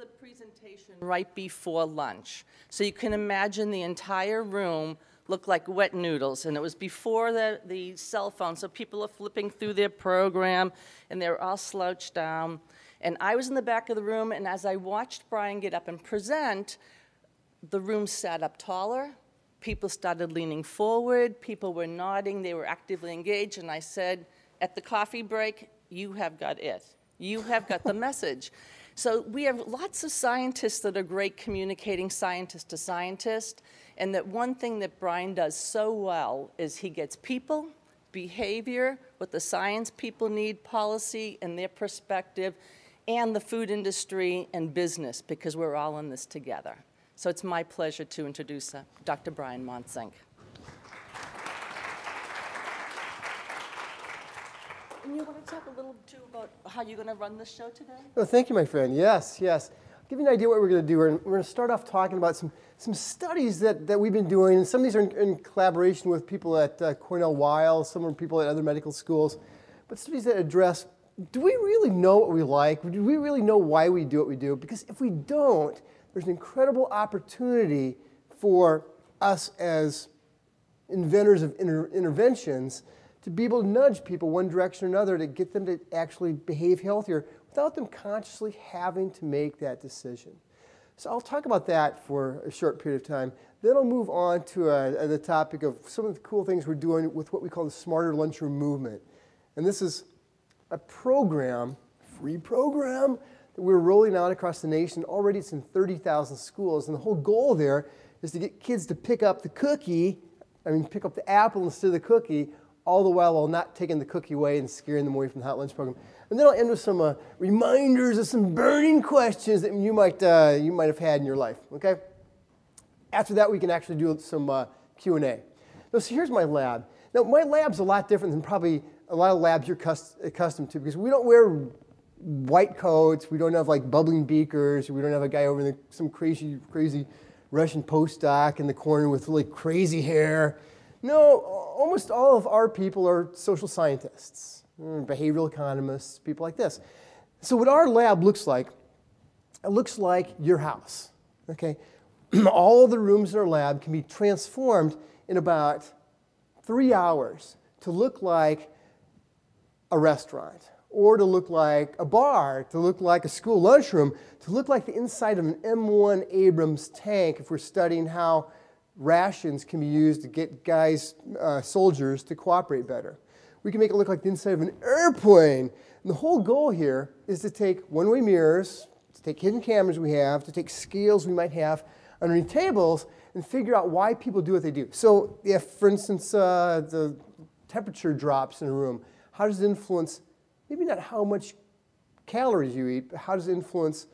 the presentation right before lunch. So you can imagine the entire room looked like wet noodles, and it was before the, the cell phone, so people are flipping through their program, and they're all slouched down. And I was in the back of the room, and as I watched Brian get up and present, the room sat up taller. People started leaning forward. People were nodding. They were actively engaged. And I said, at the coffee break, you have got it. You have got the message. So we have lots of scientists that are great communicating scientist to scientist. And that one thing that Brian does so well is he gets people, behavior, what the science people need, policy, and their perspective, and the food industry and business, because we're all in this together. So it's my pleasure to introduce uh, Dr. Brian Wansink. And you want to talk a little too about how you're going to run the show today? Oh, thank you, my friend. Yes, yes. I'll give you an idea what we're going to do. We're, we're going to start off talking about some, some studies that, that we've been doing. And some of these are in, in collaboration with people at uh, Cornell Weill, some are people at other medical schools. But studies that address do we really know what we like? Do we really know why we do what we do? Because if we don't, there's an incredible opportunity for us as inventors of inter interventions to be able to nudge people one direction or another to get them to actually behave healthier without them consciously having to make that decision. So I'll talk about that for a short period of time. Then I'll move on to uh, the topic of some of the cool things we're doing with what we call the Smarter Lunchroom Movement. And this is a program, free program, that we're rolling out across the nation. Already it's in 30,000 schools. And the whole goal there is to get kids to pick up the cookie, I mean, pick up the apple instead of the cookie, all the while while not taking the cookie away and scaring them away from the hot lunch program. And then I'll end with some uh, reminders of some burning questions that you might, uh, you might have had in your life, okay? After that, we can actually do some uh, Q&A. Now, so here's my lab. Now, my lab's a lot different than probably a lot of labs you're accustomed to because we don't wear white coats, we don't have like bubbling beakers, we don't have a guy over there, some crazy, crazy Russian postdoc in the corner with really crazy hair. No, almost all of our people are social scientists, mm, behavioral economists, people like this. So what our lab looks like, it looks like your house, okay? all the rooms in our lab can be transformed in about three hours to look like a restaurant or to look like a bar, to look like a school lunchroom, to look like the inside of an M1 Abrams tank if we're studying how rations can be used to get guys, uh, soldiers, to cooperate better. We can make it look like the inside of an airplane. And the whole goal here is to take one-way mirrors, to take hidden cameras we have, to take scales we might have underneath tables, and figure out why people do what they do. So if, for instance, uh, the temperature drops in a room, how does it influence maybe not how much calories you eat, but how does it influence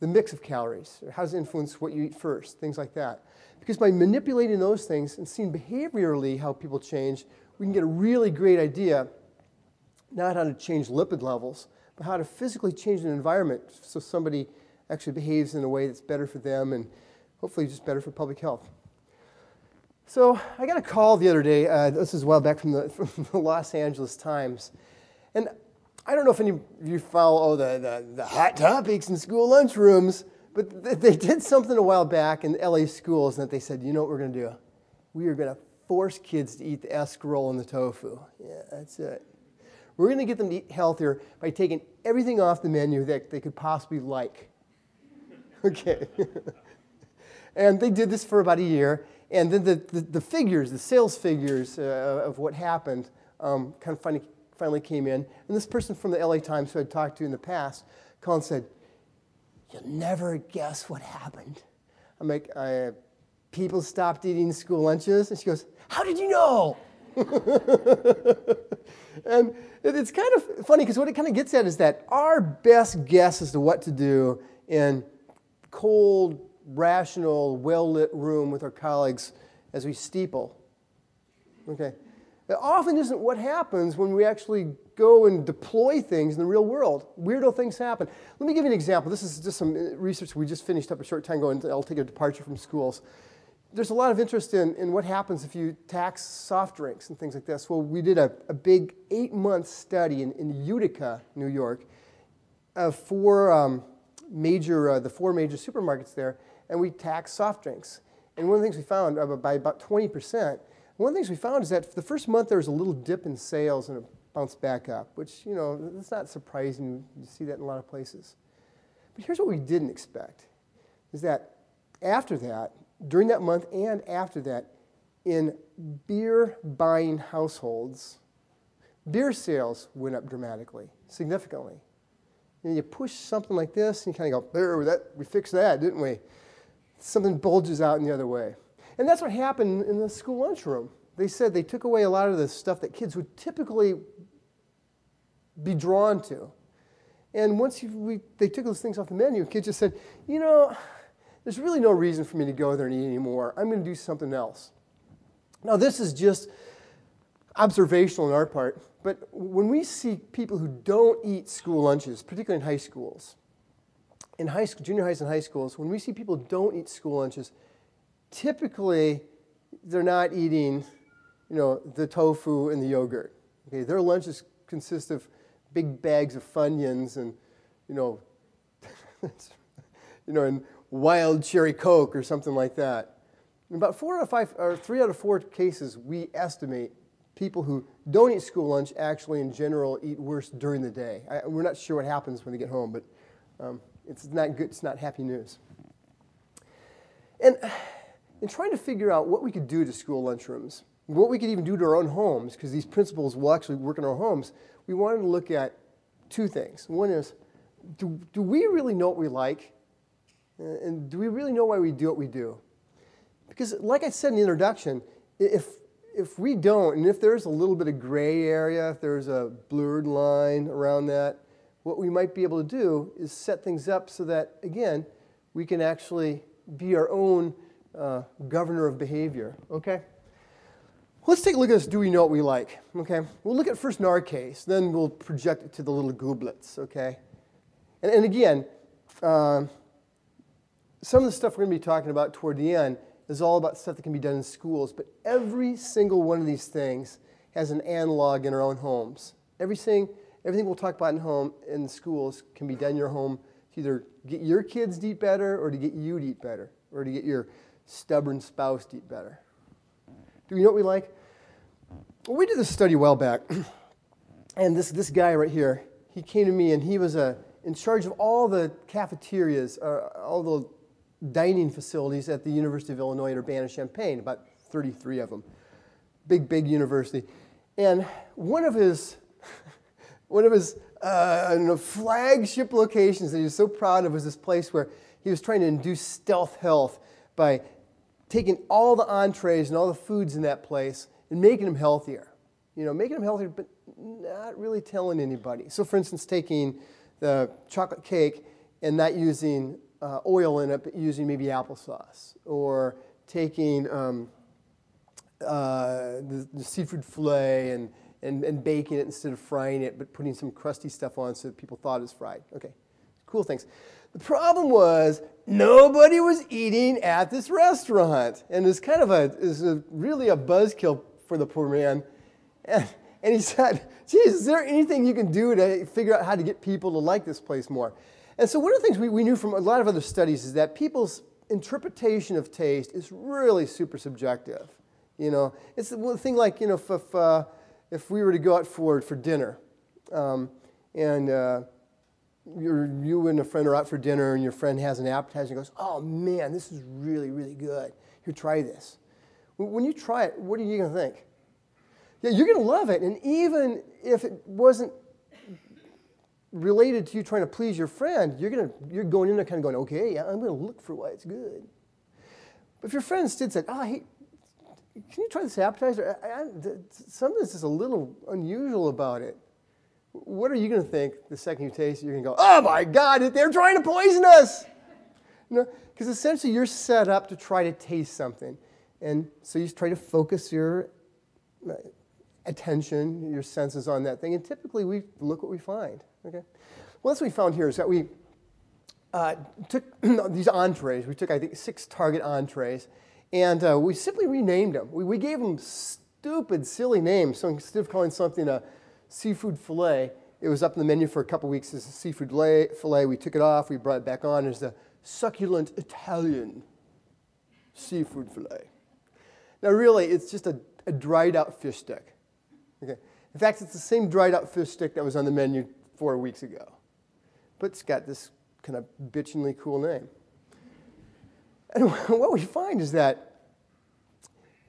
the mix of calories? Or how does it influence what you eat first? Things like that. Because by manipulating those things and seeing behaviorally how people change, we can get a really great idea not how to change lipid levels, but how to physically change an environment so somebody actually behaves in a way that's better for them and hopefully just better for public health. So I got a call the other day. Uh, this is a while back from the, from the Los Angeles Times. And I don't know if any of you follow the, the, the hot topics in school lunchrooms, but they did something a while back in LA schools that they said, you know what we're going to do? We are going to force kids to eat the escarole and the tofu. Yeah, that's it. We're going to get them to eat healthier by taking everything off the menu that they could possibly like. Okay. and they did this for about a year. And then the, the, the figures, the sales figures uh, of what happened, um, kind of finally finally came in. And this person from the LA Times who I'd talked to in the past and said, You'll never guess what happened. I'm like, People stopped eating school lunches. And she goes, How did you know? and it's kind of funny because what it kind of gets at is that our best guess as to what to do in cold, rational, well lit room with our colleagues as we steeple. Okay. It often isn't what happens when we actually go and deploy things in the real world. Weirdo things happen. Let me give you an example. This is just some uh, research we just finished up a short time ago, and I'll take a departure from schools. There's a lot of interest in, in what happens if you tax soft drinks and things like this. Well, we did a, a big eight month study in, in Utica, New York, uh, for um, major, uh, the four major supermarkets there, and we taxed soft drinks. And one of the things we found uh, by about 20%, one of the things we found is that for the first month there was a little dip in sales and it bounced back up, which, you know, that's not surprising. You see that in a lot of places. But here's what we didn't expect, is that after that, during that month and after that, in beer buying households, beer sales went up dramatically, significantly. And you push something like this, and you kind of go, there, that, we fixed that, didn't we? Something bulges out in the other way. And that's what happened in the school lunchroom. They said they took away a lot of the stuff that kids would typically be drawn to. And once you, we, they took those things off the menu, kids just said, you know, there's really no reason for me to go there and eat anymore. I'm going to do something else. Now, this is just observational on our part, but when we see people who don't eat school lunches, particularly in high schools, in high school, junior highs and high schools, when we see people don't eat school lunches, typically they're not eating, you know, the tofu and the yogurt. Okay, their lunches consist of big bags of Funyuns and, you know, you know, and wild cherry Coke or something like that. In about four out of five, or three out of four cases, we estimate people who don't eat school lunch actually, in general, eat worse during the day. I, we're not sure what happens when they get home, but um, it's not good. It's not happy news. And in trying to figure out what we could do to school lunchrooms, what we could even do to our own homes, because these principles will actually work in our homes, we wanted to look at two things. One is, do, do we really know what we like? And do we really know why we do what we do? Because, like I said in the introduction, if, if we don't, and if there's a little bit of gray area, if there's a blurred line around that, what we might be able to do is set things up so that, again, we can actually be our own uh, governor of behavior. Okay? Let's take a look at this. Do we know what we like? Okay? We'll look at first in our case, then we'll project it to the little gooblets. Okay? And, and again, uh, some of the stuff we're going to be talking about toward the end is all about stuff that can be done in schools, but every single one of these things has an analog in our own homes. Everything, everything we'll talk about in home in schools can be done in your home to either get your kids to eat better or to get you to eat better or to get your stubborn spouse to eat better. Do you know what we like? Well, we did this study a while back, and this, this guy right here, he came to me and he was uh, in charge of all the cafeterias, uh, all the dining facilities at the University of Illinois at Urbana-Champaign, about 33 of them. Big, big university. And one of his, one of his uh, know, flagship locations that he was so proud of was this place where he was trying to induce stealth health by taking all the entrees and all the foods in that place and making them healthier. You know, making them healthier, but not really telling anybody. So, for instance, taking the chocolate cake and not using uh, oil in it, but using maybe applesauce, or taking um, uh, the, the, seafood fillet and, and, and baking it instead of frying it, but putting some crusty stuff on so that people thought it was fried. Okay, cool things. The problem was nobody was eating at this restaurant, and it's kind of a, it's a really a buzzkill for the poor man. And, and he said, geez, is there anything you can do to figure out how to get people to like this place more? And so one of the things we, we knew from a lot of other studies is that people's interpretation of taste is really super subjective. You know, it's the thing like, you know, if, if, uh, if we were to go out for, for dinner um, and uh, you and a friend are out for dinner and your friend has an appetizer and goes, oh man, this is really, really good. Here, try this. When you try it, what are you going to think? Yeah, you're going to love it. And even if it wasn't related to you trying to please your friend, you're, gonna, you're going in there kind of going, okay, I'm going to look for why it's good. But if your friend instead said, oh, hey, can you try this appetizer? I, I, something's just a little unusual about it. What are you going to think the second you taste it? You're going to go, oh my God, they're trying to poison us. You because essentially you're set up to try to taste something. And so you try to focus your uh, attention, your senses on that thing. And typically we look what we find. Okay? Well, that's what we found here is that we uh, took these entrees. We took, I think, six target entrees. And uh, we simply renamed them. We, we gave them stupid, silly names. So instead of calling something a seafood fillet, it was up in the menu for a couple weeks as a seafood fillet. We took it off, we brought it back on as the succulent Italian seafood fillet. Now, really, it's just a, a dried out fish stick. Okay. In fact, it's the same dried out fish stick that was on the menu four weeks ago, but it's got this kind of bitchingly cool name. And what we find is that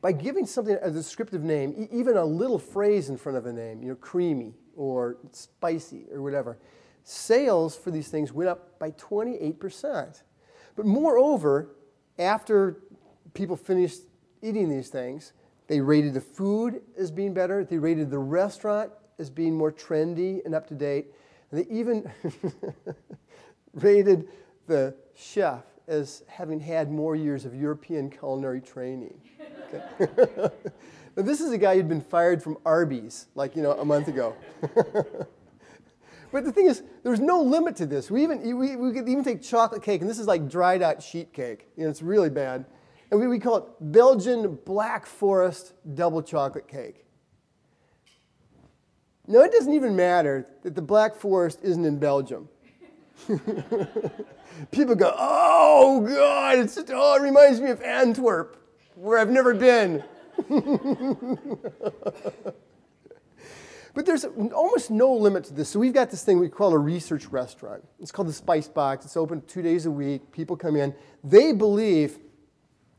by giving something a descriptive name, even a little phrase in front of a name, you know, creamy or spicy or whatever, sales for these things went up by 28%. But moreover, after people finished eating these things, they rated the food as being better, they rated the restaurant as being more trendy and up to date, and they even rated the chef as having had more years of European culinary training. Now, this is a guy who'd been fired from Arby's, like, you know, a month ago. but the thing is, there's no limit to this. We even, we, we could even take chocolate cake, and this is like dried out sheet cake. You know, it's really bad. And we, we call it Belgian Black Forest double chocolate cake. Now, it doesn't even matter that the Black Forest isn't in Belgium. People go, oh, God, it's just, oh, it reminds me of Antwerp, where I've never been. but there's almost no limit to this. So we've got this thing we call a research restaurant. It's called the Spice Box. It's open two days a week. People come in. They believe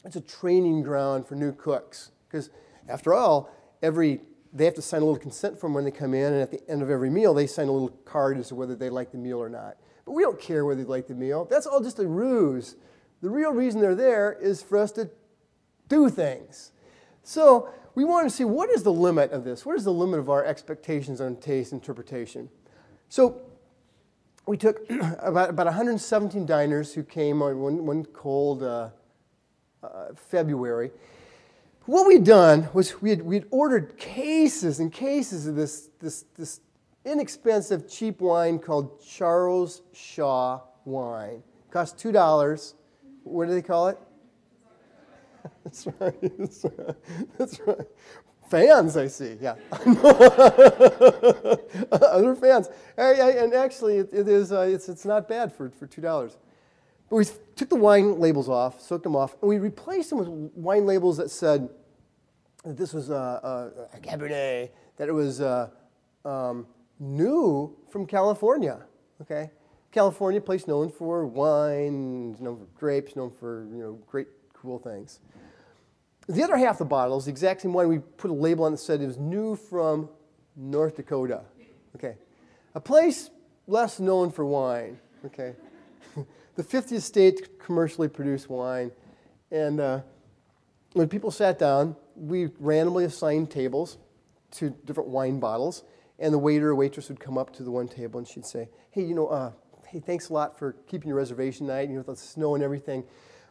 it's a training ground for new cooks. Because after all, every they have to sign a little consent form when they come in, and at the end of every meal, they sign a little card as to whether they like the meal or not. But we don't care whether they like the meal. That's all just a ruse. The real reason they're there is for us to do things. So we want to see what is the limit of this? What is the limit of our expectations on taste interpretation? So we took about, about 117 diners who came on one, one cold uh, uh, February. What we'd done was we had, we had ordered cases and cases of this, this, this inexpensive, cheap wine called Charles Shaw wine. It cost $2. What do they call it? That's right. That's right. Fans, I see. Yeah. Other fans. And actually, it is, uh, it's, it's not bad for, for $2. But we took the wine labels off, soaked them off, and we replaced them with wine labels that said that this was a, a, a Cabernet, that it was uh, um, new from California. Okay, California, place known for wine, known for grapes, known for you know great cool things. The other half of the bottle is the exact same wine. We put a label on that said it was new from North Dakota. Okay, a place less known for wine. Okay, the 50th state to commercially produced wine, and uh, when people sat down, we randomly assigned tables to different wine bottles and the waiter or waitress would come up to the one table and she'd say, hey, you know, uh, hey, thanks a lot for keeping your reservation night, you know, with the snow and everything.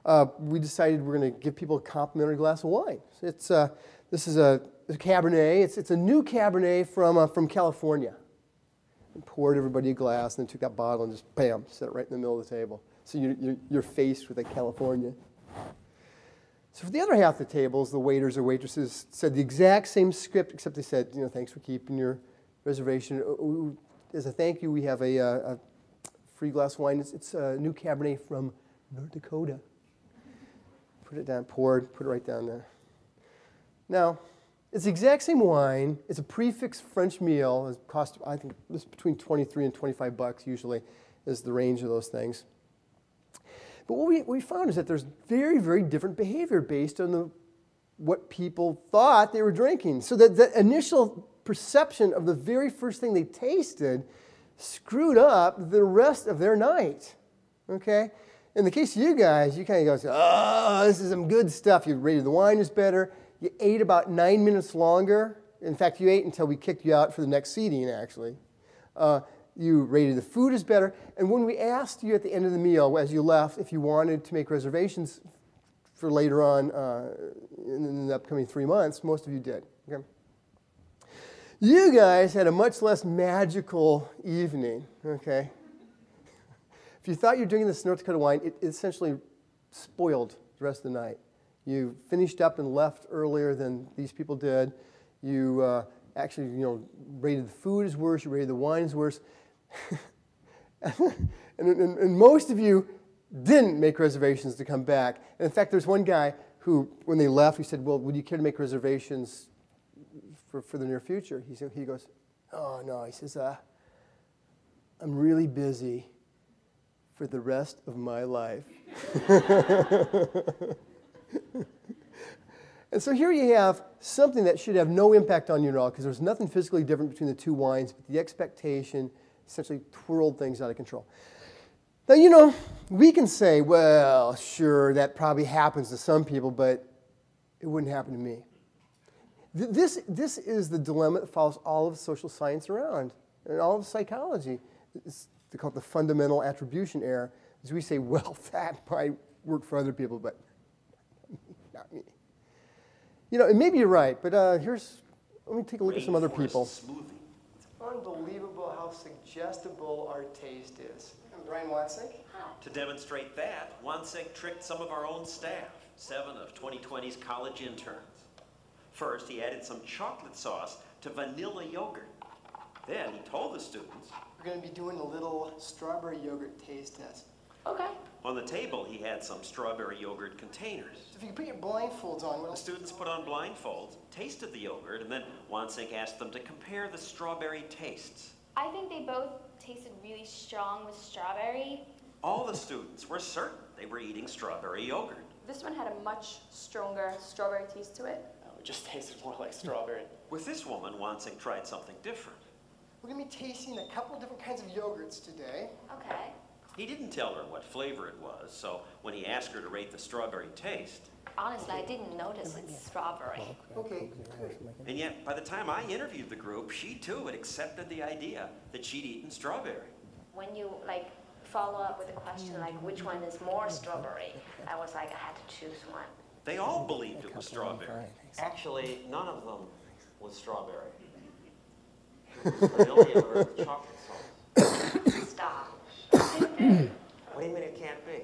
Uh, we decided we're going to give people a complimentary glass of wine. It's, uh, this is a, a, Cabernet. It's, it's a new Cabernet from, uh, from California. And poured everybody a glass and then took that bottle and just, bam, set it right in the middle of the table. So you're, you're, you're faced with a California. So for the other half of the tables, the waiters or waitresses said the exact same script, except they said, you know, thanks for keeping your reservation. As a thank you, we have a, uh, a free glass of wine. It's, it's, a new Cabernet from North Dakota. Put it down, poured, put it right down there. Now, it's the exact same wine. It's a prix fixe French meal. It cost, I think, it's between 23 and 25 bucks usually is the range of those things. But what we, we found is that there's very, very different behavior based on the, what people thought they were drinking. So that the initial perception of the very first thing they tasted screwed up the rest of their night. Okay? In the case of you guys, you kind of go, oh, this is some good stuff. You rated the wine is better. You ate about nine minutes longer. In fact, you ate until we kicked you out for the next seating, actually. Uh, you rated the food is better. And when we asked you at the end of the meal, as you left, if you wanted to make reservations for later on uh, in the upcoming three months, most of you did. Okay? You guys had a much less magical evening, okay? If you thought you were drinking this North Dakota wine, it essentially spoiled the rest of the night. You finished up and left earlier than these people did. You uh, actually, you know, rated the food as worse, you rated the wine as worse. and, and, and most of you didn't make reservations to come back. And in fact, there's one guy who, when they left, he said, well, would you care to make reservations for, for the near future? He, said, he goes, oh, no. He says, uh, I'm really busy for the rest of my life. and so here you have something that should have no impact on you at all because there's nothing physically different between the two wines, but the expectation essentially twirled things out of control. Now, you know, we can say, well, sure, that probably happens to some people, but it wouldn't happen to me. This, this is the dilemma that follows all of social science around and all of psychology. It's, they call it the fundamental attribution error. As we say, well, that might work for other people, but not me. You know, and maybe you're right, but uh, here's, let me take a look at some other people. Smoothie. It's unbelievable how suggestible our taste is. I'm Brian Wansink. To demonstrate that, Wansink tricked some of our own staff, seven of 2020's college interns. First, he added some chocolate sauce to vanilla yogurt. Then he told the students, We're going to be doing a little strawberry yogurt taste test. Okay. on the table he had some strawberry yogurt containers. So if you put your blindfolds on, The students put on blindfolds, tasted the yogurt, and then Wansink asked them to compare the strawberry tastes. I think they both tasted really strong with strawberry. All the students were certain they were eating strawberry yogurt. This one had a much stronger strawberry taste to it. Oh, it just tasted more like strawberry. With this woman, Wansink tried something different. We're going to be tasting a couple different kinds of yogurts today. Okay. He didn't tell her what flavor it was, so when he asked her to rate the strawberry taste, Honestly, I didn't notice it's strawberry. Okay. and yet by the time I interviewed the group, she too had accepted the idea that she'd eaten strawberry. When you like follow up with a question like which one is more strawberry, I was like I had to choose one. They all believed it was strawberry. Actually, none of them was strawberry. It was vanilla yogurt with chocolate sauce. Stop. What do you mean it can't be?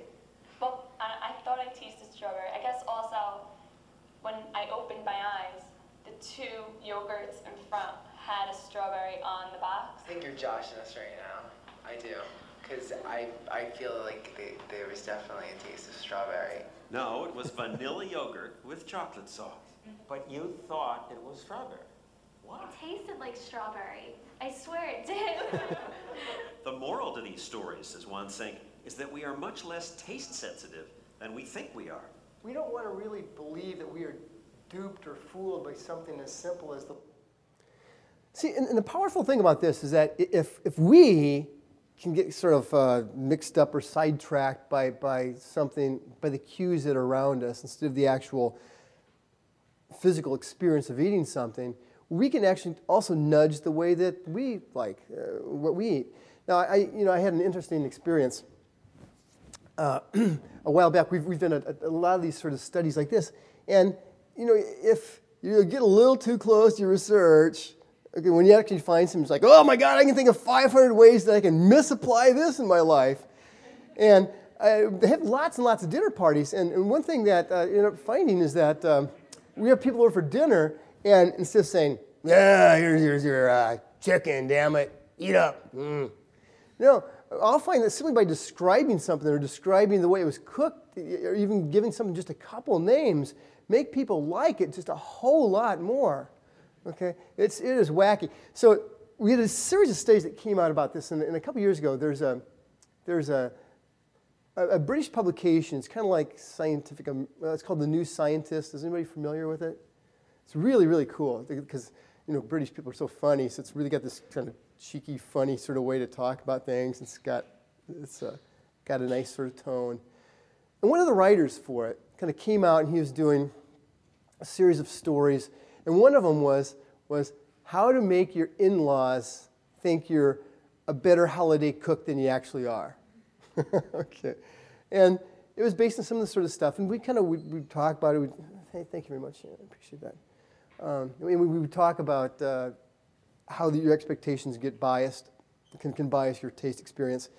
Well, I, I thought I tasted strawberry. I guess also when I opened my eyes, the two yogurts in front had a strawberry on the box. I think you're joshing us right now. I do. Because I, I feel like they, there was definitely a taste of strawberry. No, it was vanilla yogurt with chocolate sauce. But you thought it was strawberry. Why? It tasted like strawberry. I swear it did. The moral to these stories, says Wansink, is that we are much less taste sensitive than we think we are. We don't want to really believe that we are duped or fooled by something as simple as the. See, and, and the powerful thing about this is that if, if we can get sort of uh, mixed up or sidetracked by, by something, by the cues that are around us instead of the actual physical experience of eating something, we can actually also nudge the way that we like uh, what we eat. Now, I, you know, I had an interesting experience uh, a while back. We've, we've done a, a lot of these sort of studies like this, and you know, if you get a little too close to your research, okay, when you actually find something, it's like, oh my God, I can think of 500 ways that I can misapply this in my life, and I, they have lots and lots of dinner parties. And, and one thing that uh, I ended up finding is that um, we have people over for dinner, and instead of saying, yeah, here's, here's your uh, chicken, damn it, eat up. Mm. No, I'll find that simply by describing something or describing the way it was cooked, or even giving something just a couple names, make people like it just a whole lot more. Okay, it's it is wacky. So we had a series of studies that came out about this, and, and a couple years ago, there's a there's a a, a British publication. It's kind of like scientific. Um, it's called the New Scientist. Is anybody familiar with it? It's really really cool because you know British people are so funny. So it's really got this kind of cheeky, funny sort of way to talk about things. It's got it's uh, got a nice sort of tone. And one of the writers for it kind of came out and he was doing a series of stories, and one of them was was how to make your in-laws think you're a better holiday cook than you actually are. okay, and it was based on some of the sort of stuff, and we kind of we we talk about it. We'd, hey, thank you very much. I appreciate that. Um, we, we would talk about uh, how the, your expectations get biased, can, can bias your taste experience.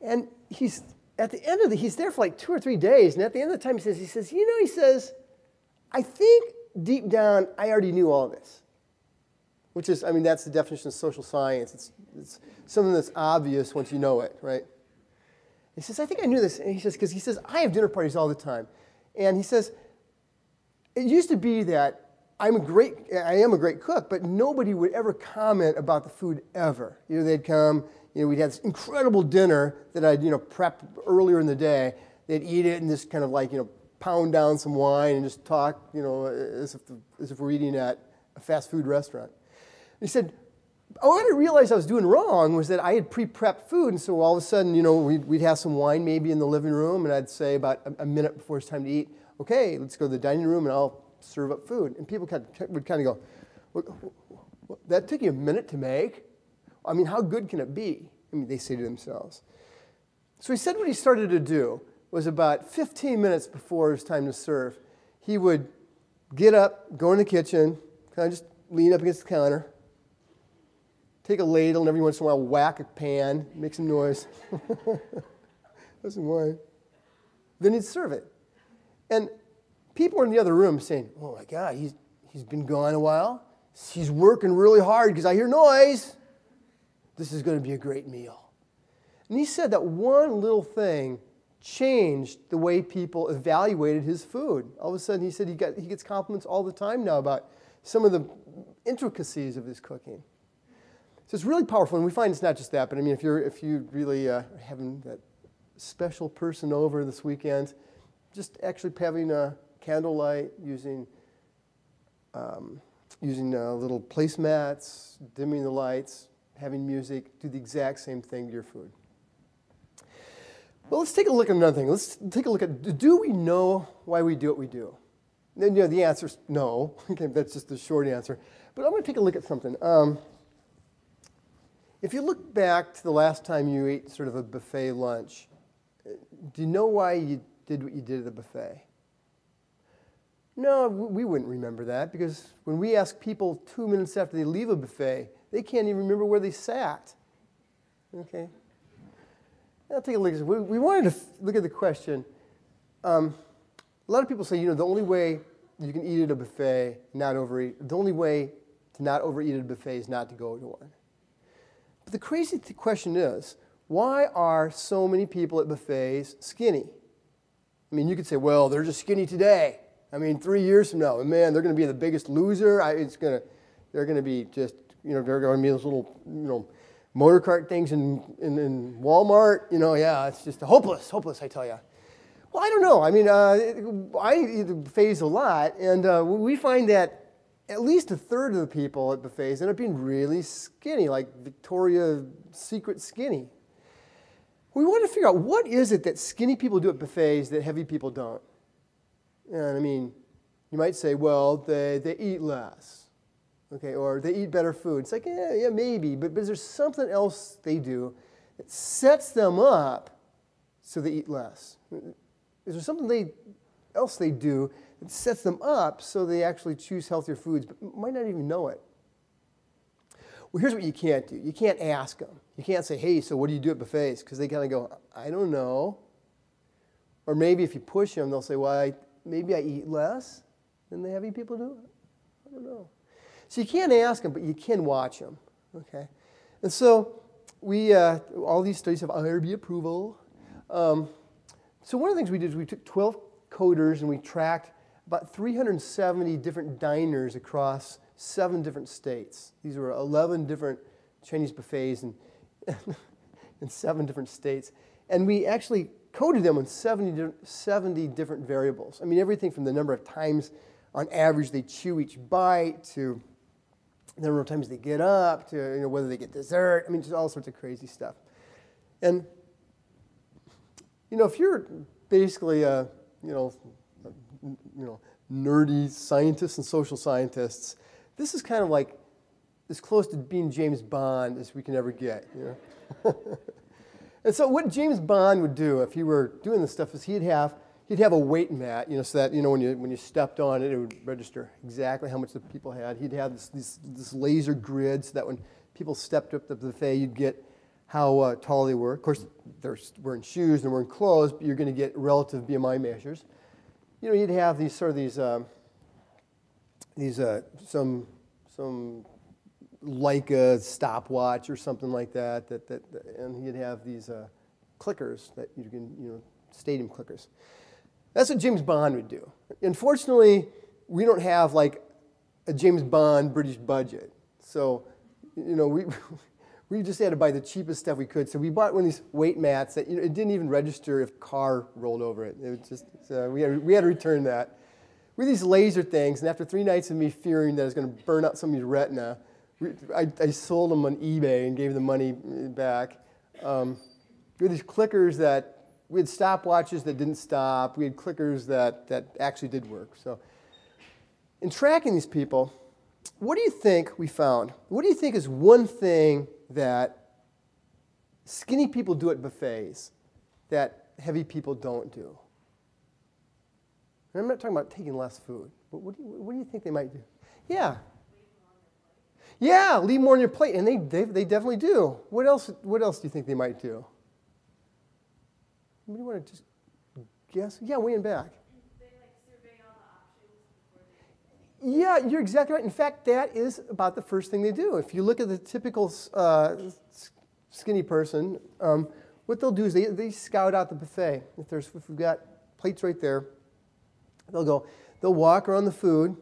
And he's at the end of the, he's there for like two or three days, and at the end of the time he says, he says, you know, he says, I think deep down I already knew all this. which is, I mean, that's the definition of social science. It's, it's something that's obvious once you know it, right? He says, I think I knew this. And he says, because he says, I have dinner parties all the time. And he says, it used to be that I'm a great, I am a great cook, but nobody would ever comment about the food ever. You know, they'd come, you know, we'd have this incredible dinner that I'd, you know, prep earlier in the day. They'd eat it and just kind of like, you know, pound down some wine and just talk, you know, as if, the, as if we're eating at a fast food restaurant. And he said, what I realized I was doing wrong was that I had pre-prepped food, and so all of a sudden, you know, we'd, we'd have some wine maybe in the living room, and I'd say about a, a minute before it's time to eat, okay, let's go to the dining room, and I'll serve up food. And people kind of, would kind of go, that took you a minute to make? I mean, how good can it be? I mean, they say to themselves. So he said what he started to do was about 15 minutes before it was time to serve, he would get up, go in the kitchen, kind of just lean up against the counter, take a ladle, and every once in a while whack a pan, make some noise. That's wine. Then he'd serve it. And people in the other room saying, Oh my God, he's, he's been gone a while. He's working really hard because I hear noise. This is going to be a great meal. And he said that one little thing changed the way people evaluated his food. All of a sudden, he said he, got, he gets compliments all the time now about some of the intricacies of his cooking. So it's really powerful, and we find it's not just that, but I mean, if you're if you really uh, having that special person over this weekend, just actually having a candlelight, using um, using uh, little placemats, dimming the lights, having music, do the exact same thing to your food. Well, let's take a look at another thing. Let's take a look at do we know why we do what we do? You know, the answer is no. Okay, that's just the short answer. But I'm going to take a look at something. Um, if you look back to the last time you ate sort of a buffet lunch, do you know why you did what you did at the buffet? No, we wouldn't remember that because when we ask people two minutes after they leave a buffet, they can't even remember where they sat. Okay? Now take a look. We, wanted to look at the question. Um, a lot of people say, you know, the only way you can eat at a buffet, not overeat, the only way to not overeat at a buffet is not to go to one. But the crazy question is, why are so many people at buffets skinny? I mean, you could say, well, they're just skinny today. I mean, three years from now, man, they're going to be the biggest loser. I, it's going to, they're going to be just, you know, they're going to be those little, you know, motor cart things in, in, in, Walmart. You know, yeah, it's just hopeless, hopeless, I tell you. Well, I don't know. I mean, uh, I buffets a lot, and uh, we find that at least a third of the people at buffets end up being really skinny, like Victoria's Secret skinny. We want to figure out what is it that skinny people do at buffets that heavy people don't. And I mean, you might say, well, they, they eat less, okay, or they eat better food. It's like, yeah, yeah, maybe, but, but there's something else they do that sets them up so they eat less. Is there something they, else they do that sets them up so they actually choose healthier foods, but might not even know it. Well, here's what you can't do. You can't ask them. You can't say, hey, so what do you do at buffets? Because they kind of go, I don't know. Or maybe if you push them, they'll say, well, I, maybe I eat less than the heavy people do. I don't know. So you can't ask them, but you can watch them. Okay? And so we, uh, all these studies have IRB approval. Um, so one of the things we did is we took 12 coders and we tracked about 370 different diners across seven different states. These were 11 different Chinese buffets in, in seven different states. And we actually coded them on 70, 70 different variables. I mean, everything from the number of times on average they chew each bite to the number of times they get up to you know, whether they get dessert. I mean, just all sorts of crazy stuff. And, you know, if you're basically a, you know, you know, nerdy scientists and social scientists, this is kind of like as close to being James Bond as we can ever get. You know? and so what James Bond would do if he were doing this stuff is he'd have he'd have a weight mat, you know, so that you know when you when you stepped on it, it would register exactly how much the people had. He'd have this this, this laser grid so that when people stepped up the buffet, you'd get how uh, tall they were. Of course, they're wearing shoes and wearing clothes, but you're going to get relative BMI measures you know, you'd have these sort of these, uh, these uh, some, some Leica stopwatch or something like that, that, that and he'd have these uh, clickers that you can, you know, stadium clickers. That's what James Bond would do. Unfortunately, we don't have like a James Bond British budget. So, you know, we, we just had to buy the cheapest stuff we could. So we bought one of these weight mats that, you know, it didn't even register if car rolled over it. It was just, so we had, we had to return that. We had these laser things, and after three nights of me fearing that I was going to burn out somebody's retina, I, I, sold them on eBay and gave the money back. Um, we had these clickers that, we had stopwatches that didn't stop. We had clickers that, that actually did work. So in tracking these people, what do you think we found? What do you think is one thing that skinny people do at buffets that heavy people don't do? And I'm not talking about taking less food, but what do you, what do you think they might do? Yeah. Yeah, leave more on your plate, and they, they, they definitely do. What else, what else do you think they might do? You want to just guess? Yeah, way in back. Yeah, you're exactly right. In fact, that is about the first thing they do. If you look at the typical uh, skinny person, um, what they'll do is they, they scout out the buffet. If, there's, if we've got plates right there, they'll go, they'll walk around the food,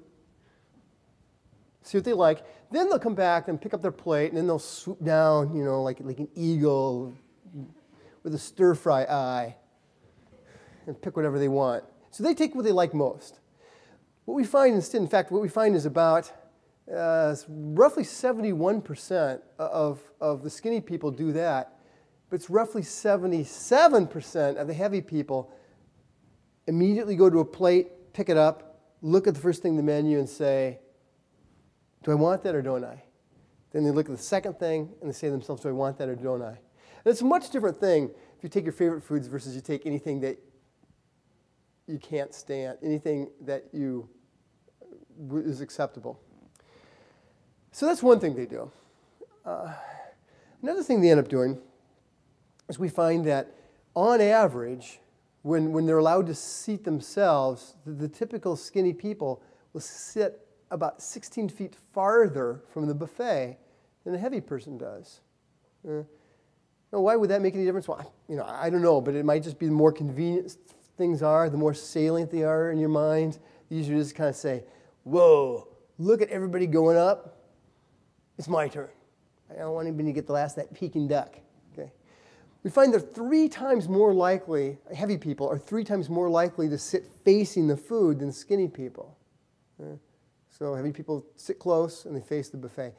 see what they like. Then they'll come back and pick up their plate, and then they'll swoop down, you know, like, like an eagle with a stir fry eye and pick whatever they want. So they take what they like most. What we find instead, in fact, what we find is about uh, roughly 71% of, of the skinny people do that, but it's roughly 77% of the heavy people immediately go to a plate, pick it up, look at the first thing in the menu and say, do I want that or don't I? Then they look at the second thing and they say to themselves, do I want that or don't I? And it's a much different thing if you take your favorite foods versus you take anything that you can't stand, anything that you is acceptable. So that's one thing they do. Uh, another thing they end up doing is we find that on average, when, when they're allowed to seat themselves, the, the typical skinny people will sit about 16 feet farther from the buffet than a heavy person does. Uh, why would that make any difference? Well, you know, I don't know, but it might just be the more convenient things are, the more salient they are in your mind. The easier just kind of say, whoa, look at everybody going up. It's my turn. I don't want anybody to get the last that Peking duck. Okay. We find they're three times more likely, heavy people are three times more likely to sit facing the food than skinny people. So having people sit close and they face the buffet.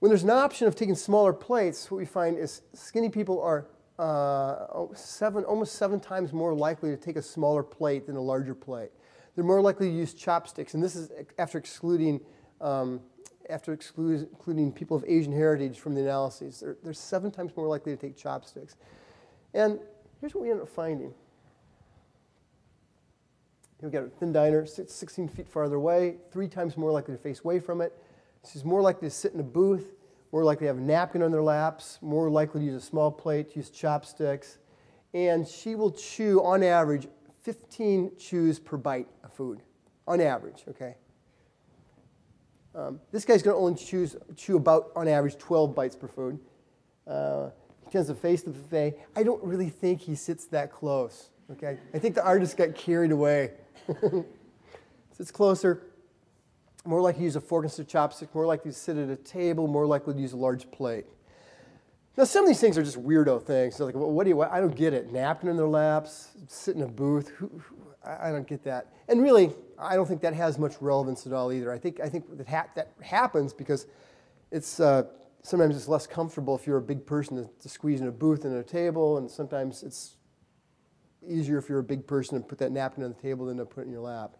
When there's an option of taking smaller plates, what we find is skinny people are uh, seven, almost seven times more likely to take a smaller plate than a larger plate they're more likely to use chopsticks. And this is after excluding, um, after excluding people of Asian heritage from the analyses. They're, they're seven times more likely to take chopsticks. And here's what we end up finding. We've got a thin diner, 16 feet farther away, three times more likely to face away from it. She's more likely to sit in a booth, more likely to have a napkin on their laps, more likely to use a small plate, use chopsticks. And she will chew, on average, 15 chews per bite of food, on average, okay? Um, this guy's going to only choose, chew about, on average, 12 bites per food. Uh, he tends to face the buffet. I don't really think he sits that close, okay? I think the artist got carried away. Sits closer, more likely to use a fork instead of chopstick, more likely to sit at a table, more likely to use a large plate. Now, some of these things are just weirdo things. So like, well, what do you? I don't get it. Napkin in their laps, sit in a booth. Who, who, I don't get that. And really, I don't think that has much relevance at all either. I think I think that ha- that happens because it's uh, sometimes it's less comfortable if you're a big person to, to squeeze in a booth and a table, and sometimes it's easier if you're a big person to put that napkin on the table than to put it in your lap.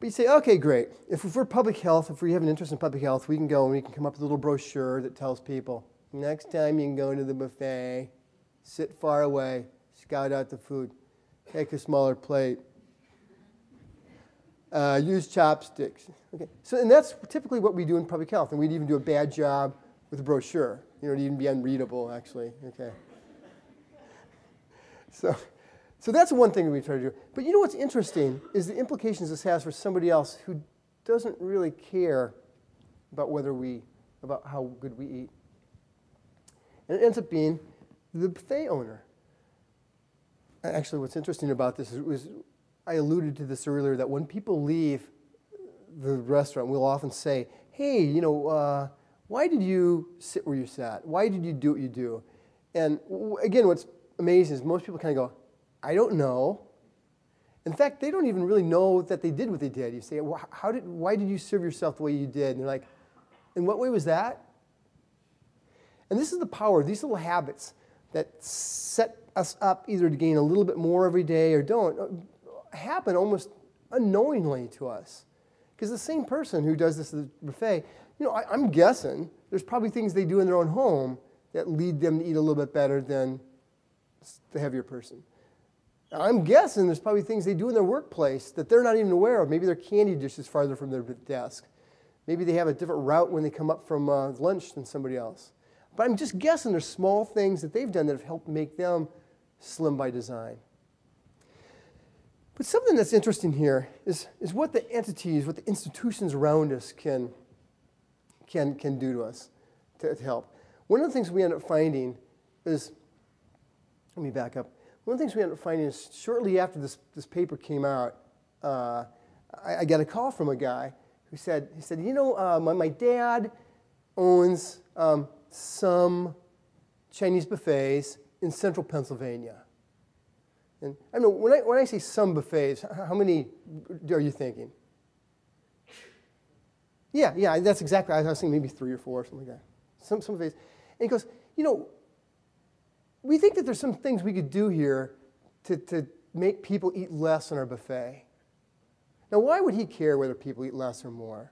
But you say, okay, great. If we're public health, if we have an interest in public health, we can go and we can come up with a little brochure that tells people Next time you can go into the buffet, sit far away, scout out the food, take a smaller plate, uh, use chopsticks. Okay, so and that's typically what we do in public health, and we'd even do a bad job with a brochure. You know, it'd even be unreadable, actually. Okay. So, so that's one thing we try to do. But you know what's interesting is the implications this has for somebody else who doesn't really care about whether we about how good we eat. And it ends up being the buffet owner. Actually, what's interesting about this is, I alluded to this earlier that when people leave the restaurant, we'll often say, "Hey, you know, uh, why did you sit where you sat? Why did you do what you do?" And again, what's amazing is most people kind of go, "I don't know." In fact, they don't even really know that they did what they did. You say, well, "How did? Why did you serve yourself the way you did?" And they're like, "In what way was that?" And this is the power these little habits that set us up either to gain a little bit more every day or don't uh, happen almost unknowingly to us. Because the same person who does this at the buffet, you know, I, I'm guessing there's probably things they do in their own home that lead them to eat a little bit better than the heavier person. I'm guessing there's probably things they do in their workplace that they're not even aware of. Maybe their candy dish is farther from their desk. Maybe they have a different route when they come up from uh, lunch than somebody else. But I'm just guessing there's small things that they've done that have helped make them slim by design. But something that's interesting here is, is what the entities, what the institutions around us can, can, can do to us to, to help. One of the things we end up finding is, let me back up. One of the things we ended up finding is shortly after this, this paper came out, uh, I, I, got a call from a guy who said, he said, you know, uh, my, my dad owns um, some Chinese buffets in central Pennsylvania. And I know when I, when I say some buffets, how many are you thinking? Yeah, yeah, that's exactly. I was thinking maybe three or four or something like that. Some, some buffets. And he goes, you know, we think that there's some things we could do here to, to make people eat less in our buffet. Now, why would he care whether people eat less or more?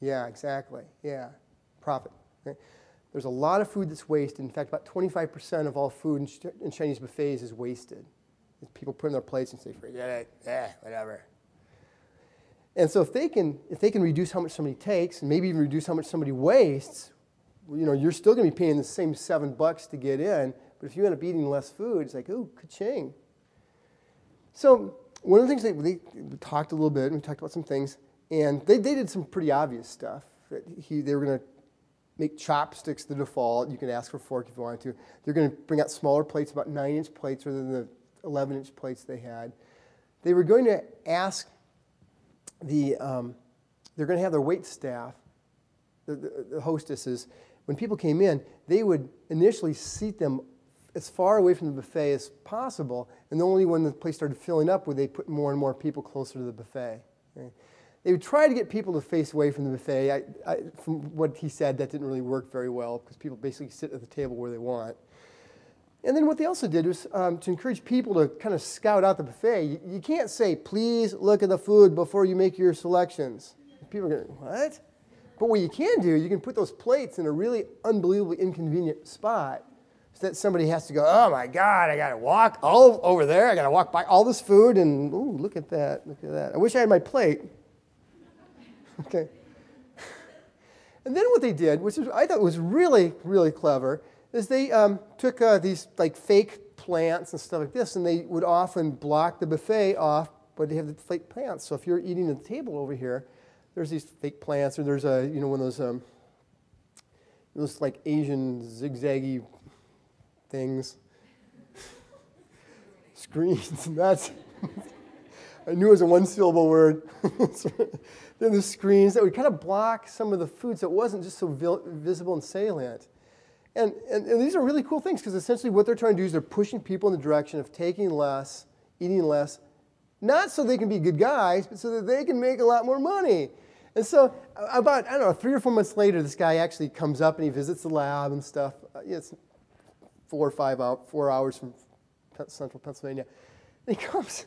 Yeah, exactly. Yeah, profit. Okay? There's a lot of food that's wasted. In fact, about 25% of all food in Chinese buffets is wasted. People put in their plates and say, forget it, yeah, whatever. And so if they can, if they can reduce how much somebody takes and maybe even reduce how much somebody wastes, you know, you're still going to be paying the same seven bucks to get in. But if you end up eating less food, it's like, ooh, ka-ching. So one of the things we talked a little bit, and we talked about some things, and they, they did some pretty obvious stuff. He, they were going to make chopsticks the default. You can ask for a fork if you wanted to. They're going to bring out smaller plates, about 9 inch plates rather than the 11 inch plates they had. They were going to ask the, um, they're going to have their wait staff, the, the, the hostesses, when people came in, they would initially seat them as far away from the buffet as possible, and only when the place started filling up would they put more and more people closer to the buffet. Okay? They would try to get people to face away from the buffet. I, I, from what he said, that didn't really work very well because people basically sit at the table where they want. And then what they also did was um, to encourage people to kind of scout out the buffet. You, you, can't say, please look at the food before you make your selections. People are going, what? But what you can do, you can put those plates in a really unbelievably inconvenient spot so that somebody has to go, oh my God, I got to walk all over there. I got to walk by all this food and, ooh, look at that, look at that. I wish I had my plate. Okay. And then what they did, which I thought was really, really clever, is they um, took uh, these like fake plants and stuff like this, and they would often block the buffet off, but they have the fake plants. So if you're eating at the table over here, there's these fake plants, or there's a you know one of those um, those like Asian zigzaggy things, screens. And That's I knew it was a one syllable word. then the screens that would kind of block some of the foods that wasn't just so visible and salient. And, and, and these are really cool things because essentially what they're trying to do is they're pushing people in the direction of taking less, eating less, not so they can be good guys, but so that they can make a lot more money. And so about, I don't know, three or four months later, this guy actually comes up and he visits the lab and stuff. Uh, it's four or five four hours from central Pennsylvania. And he comes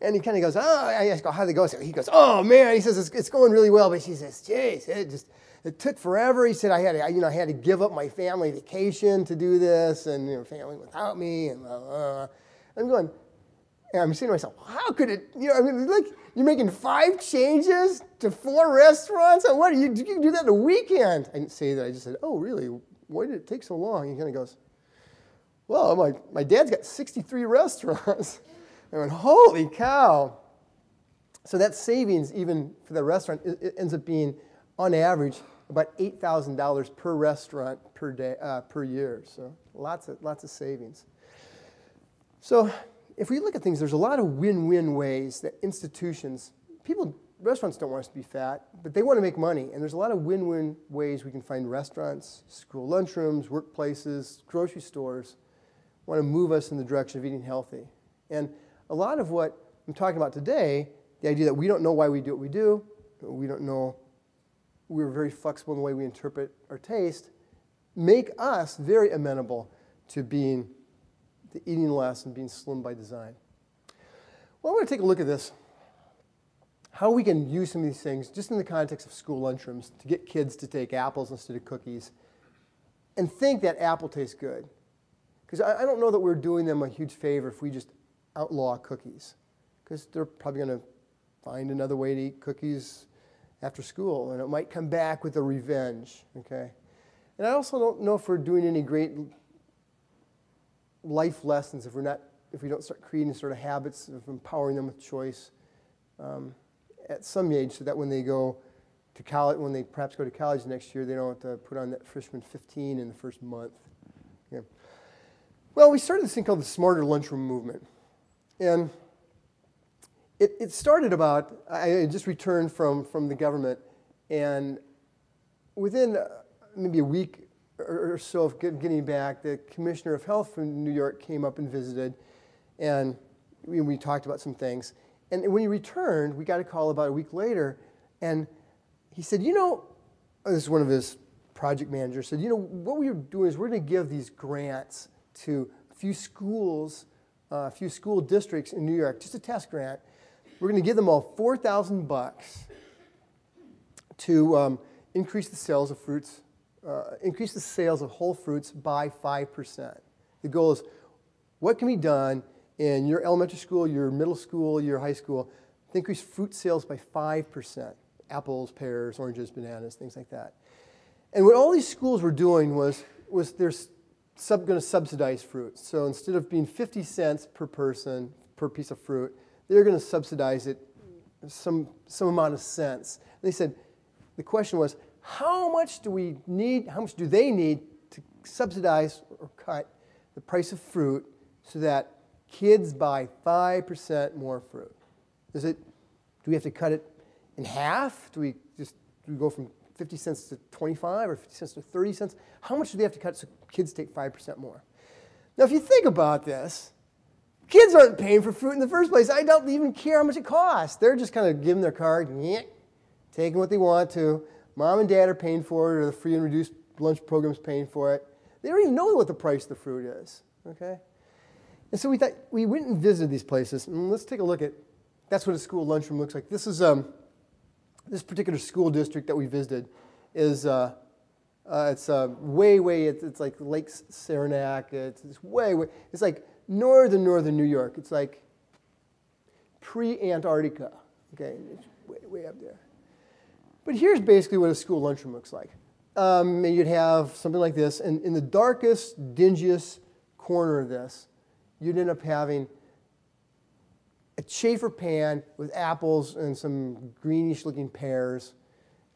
and he kind of goes, oh, I ask, how did it go? He goes, oh man, he says it's, it's going really well, but she says, geez, it just it took forever. He said I had to, you know, I had to give up my family vacation to do this, and you know, family without me, and blah, blah, blah. I'm going, and I'm saying to myself, how could it? You know, I mean, like you're making five changes to four restaurants. What? You, you can do that in a weekend? I didn't say that. I just said, oh, really? Why did it take so long? He kind of goes, well, my, my dad's got 63 restaurants. I went, holy cow. So that savings, even for the restaurant, it, it ends up being, on average, about $8,000 per restaurant per day uh, per year. So lots of lots of savings. So if we look at things, there's a lot of win-win ways that institutions, people, restaurants don't want us to be fat, but they want to make money. And there's a lot of win-win ways we can find restaurants, school lunchrooms, workplaces, grocery stores want to move us in the direction of eating healthy. And a lot of what I'm talking about today, the idea that we don't know why we do what we do, we don't know, we're very flexible in the way we interpret our taste, make us very amenable to being, to eating less and being slim by design. Well, I want to take a look at this. How we can use some of these things just in the context of school lunchrooms to get kids to take apples instead of cookies and think that apple tastes good. Because I, I don't know that we're doing them a huge favor if we just outlaw cookies. Because they're probably going to find another way to eat cookies after school, and it might come back with a revenge, okay? And I also don't know if we're doing any great life lessons if we're not, if we don't start creating sort of habits of empowering them with choice um, at some age so that when they go to college, when they perhaps go to college next year, they don't have to put on that freshman 15 in the first month. Yeah. Well, we started this thing called the Smarter Lunchroom Movement. And it, it started about, I just returned from, from the government, and within uh, maybe a week or so getting back, the commissioner of health from New York came up and visited, and we, we talked about some things. And when he returned, we got a call about a week later, and he said, You know, this is one of his project managers, said, You know, what we're doing is we're going to give these grants to a few schools, uh, a few school districts in New York, just a test grant. We're going to give them all 4,000 bucks to um, increase the sales of fruits, uh, increase the sales of whole fruits by 5%. The goal is what can be done in your elementary school, your middle school, your high school to increase fruit sales by 5%. Apples, pears, oranges, bananas, things like that. And what all these schools were doing was, was they're sub, going to subsidize fruit. So instead of being 50 cents per person per piece of fruit, they're going to subsidize it some, some amount of cents. They said, the question was, how much do we need, how much do they need to subsidize or cut the price of fruit so that kids buy 5% more fruit? Is it, do we have to cut it in half? Do we just do we go from 50 cents to 25 or 50 cents to 30 cents? How much do they have to cut so kids take 5% more? Now, if you think about this, Kids aren't paying for fruit in the first place. I don't even care how much it costs. They're just kind of giving their card, taking what they want to. Mom and dad are paying for it, or the free and reduced lunch program's paying for it. They don't even know what the price of the fruit is. Okay? And so we thought we went and visited these places, and let's take a look at. That's what a school lunchroom looks like. This is um, this particular school district that we visited is uh, uh, it's uh, way way it's, it's like Lake Saranac. It's, it's way way. It's like northern, northern New York. It's like pre-Antarctica, okay? It's way, way up there. But here's basically what a school lunchroom looks like. Um, and you'd have something like this, and in the darkest, dingiest corner of this, you'd end up having a chafer pan with apples and some greenish looking pears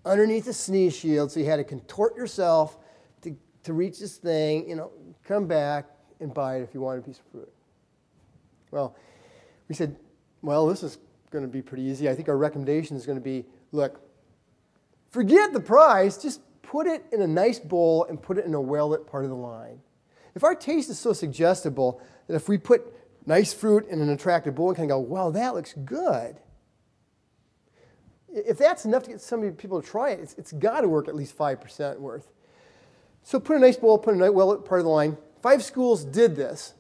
underneath a sneeze shield, so you had to contort yourself to, to reach this thing, you know, come back, and buy it if you want a piece of fruit. Well, we said, well, this is going to be pretty easy. I think our recommendation is going to be look, forget the price, just put it in a nice bowl and put it in a well lit part of the line. If our taste is so suggestible that if we put nice fruit in an attractive bowl and kind of go, well, that looks good. If that's enough to get some people to try it, it's, it's got to work at least 5% worth. So put a nice bowl, put a nice well part of the line, Five schools did this.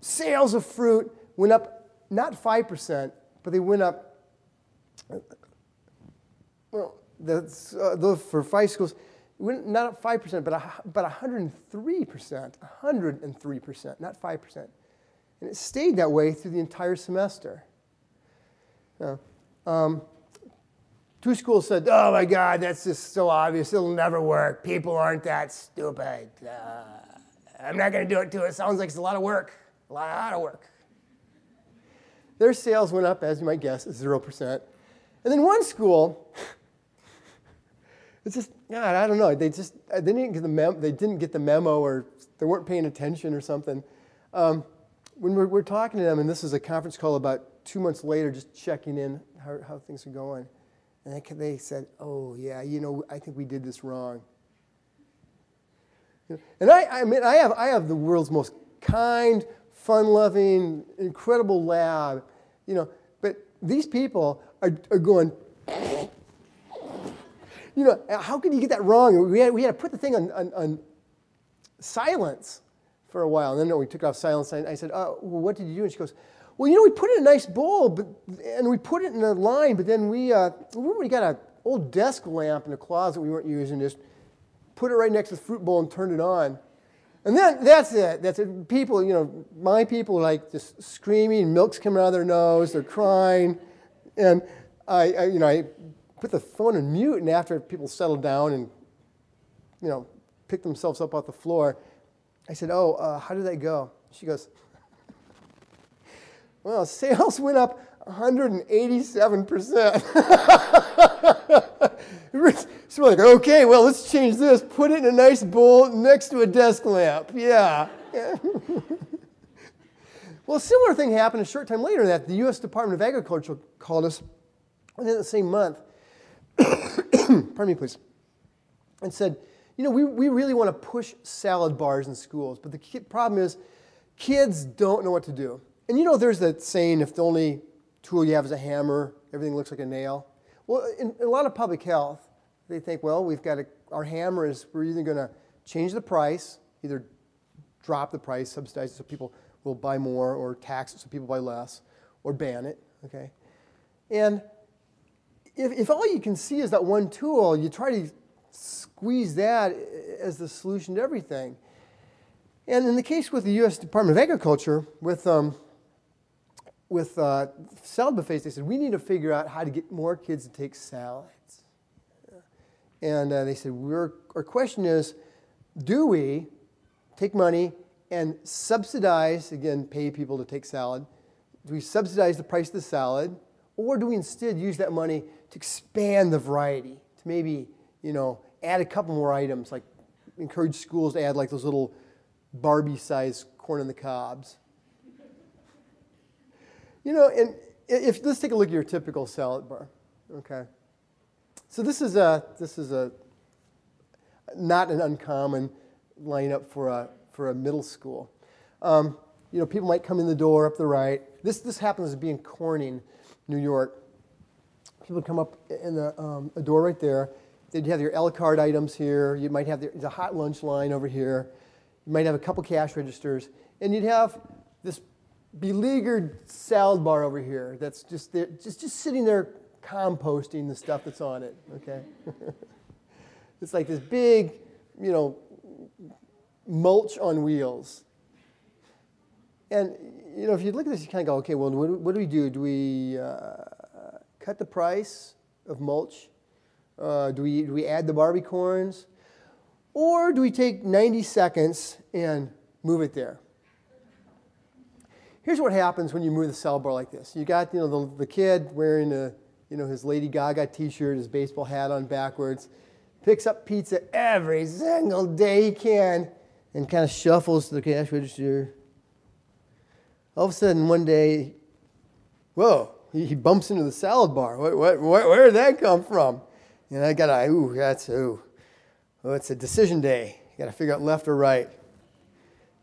Sales of fruit went up not 5%, but they went up, uh, for five schools, not 5%, but, a, but 103%, 103%, not 5%. And it stayed that way through the entire semester. Um, two schools said, oh my God, that's just so obvious, it'll never work. People aren't that stupid. Uh, I'm not going to do it to it. Sounds like it's a lot of work. A lot of work. Their sales went up, as you might guess, 0%. And then one school, It's just, God, I don't know. They just uh, they didn't get the mem- they didn't get the memo, or they weren't paying attention, or something. Um, when we're, we're talking to them, and this is a conference call about two months later, just checking in how, how things are going, and they, they said, "Oh yeah, you know, I think we did this wrong." And I, I mean, I have I have the world's most kind, fun-loving, incredible lab, you know. But these people are, are going you know, how could you get that wrong? We had, we had to put the thing on, on, on silence for a while. And then we took off silence. And I said, oh, well, what did you do? And she goes, well, you know, we put it in a nice bowl, but, and we put it in a line, but then we, uh, we got an old desk lamp in the closet we weren't using, just put it right next to the fruit bowl and turned it on. And then that's it. That's it. People, you know, my people are like just screaming, milk's coming out of their nose, they're crying. And I, I you know, I put the phone in mute, and after people settled down and, you know, picked themselves up off the floor, I said, "Oh, uh, how did that go?" She goes, "Well, sales went up 187 percent." So we're like, "Okay, well, let's change this. Put it in a nice bowl next to a desk lamp." Yeah. well, a similar thing happened a short time later. That the U.S. Department of Agriculture called us within the same month pardon me, please, and said, you know, we, we really want to push salad bars in schools, but the problem is kids don't know what to do. And you know, there's that saying, if the only tool you have is a hammer, everything looks like a nail. Well, in, in a lot of public health, they think, well, we've got our hammer is we're either going to change the price, either drop the price, subsidize it so people will buy more, or tax it so people buy less, or ban it, okay? And if, if all you can see is that one tool, you try to squeeze that as the solution to everything. And in the case with the U.S. Department of Agriculture, with, um, with uh, salad buffets, they said, we need to figure out how to get more kids to take salads. And uh, they said, We're, our question is, do we take money and subsidize, again, pay people to take salad? Do we subsidize the price of the salad? Or do we instead use that money to expand the variety, to maybe, you know, add a couple more items, like encourage schools to add like those little Barbie-sized corn on the cobs. You know, and if let's take a look at your typical salad bar, okay? So this is a this is a not an uncommon lineup for a for a middle school. Um, you know, people might come in the door up the right. This this happens to be in Corning, New York people come up in the um, a door right there. They'd have your a la carte items here. You might have the, the hot lunch line over here. You might have a couple cash registers. And you'd have this beleaguered salad bar over here that's just, there, just, just sitting there composting the stuff that's on it, okay? it's like this big, you know, mulch on wheels. And, you know, if you look at this, you kind of go, okay, well, what, what do we do? Do we, uh, cut the price of mulch? Uh, do, we, do we add the Barbie corns? Or do we take 90 seconds and move it there? Here's what happens when you move the cell bar like this. You got you know, the, the kid wearing a, you know, his Lady Gaga t-shirt, his baseball hat on backwards, picks up pizza every single day he can, and kind of shuffles to the cash register. All of a sudden, one day, whoa, he, bumps into the salad bar. What, what, where, where did that come from? And I got to, ooh, that's, ooh. Oh, it's a decision day. You got to figure out left or right.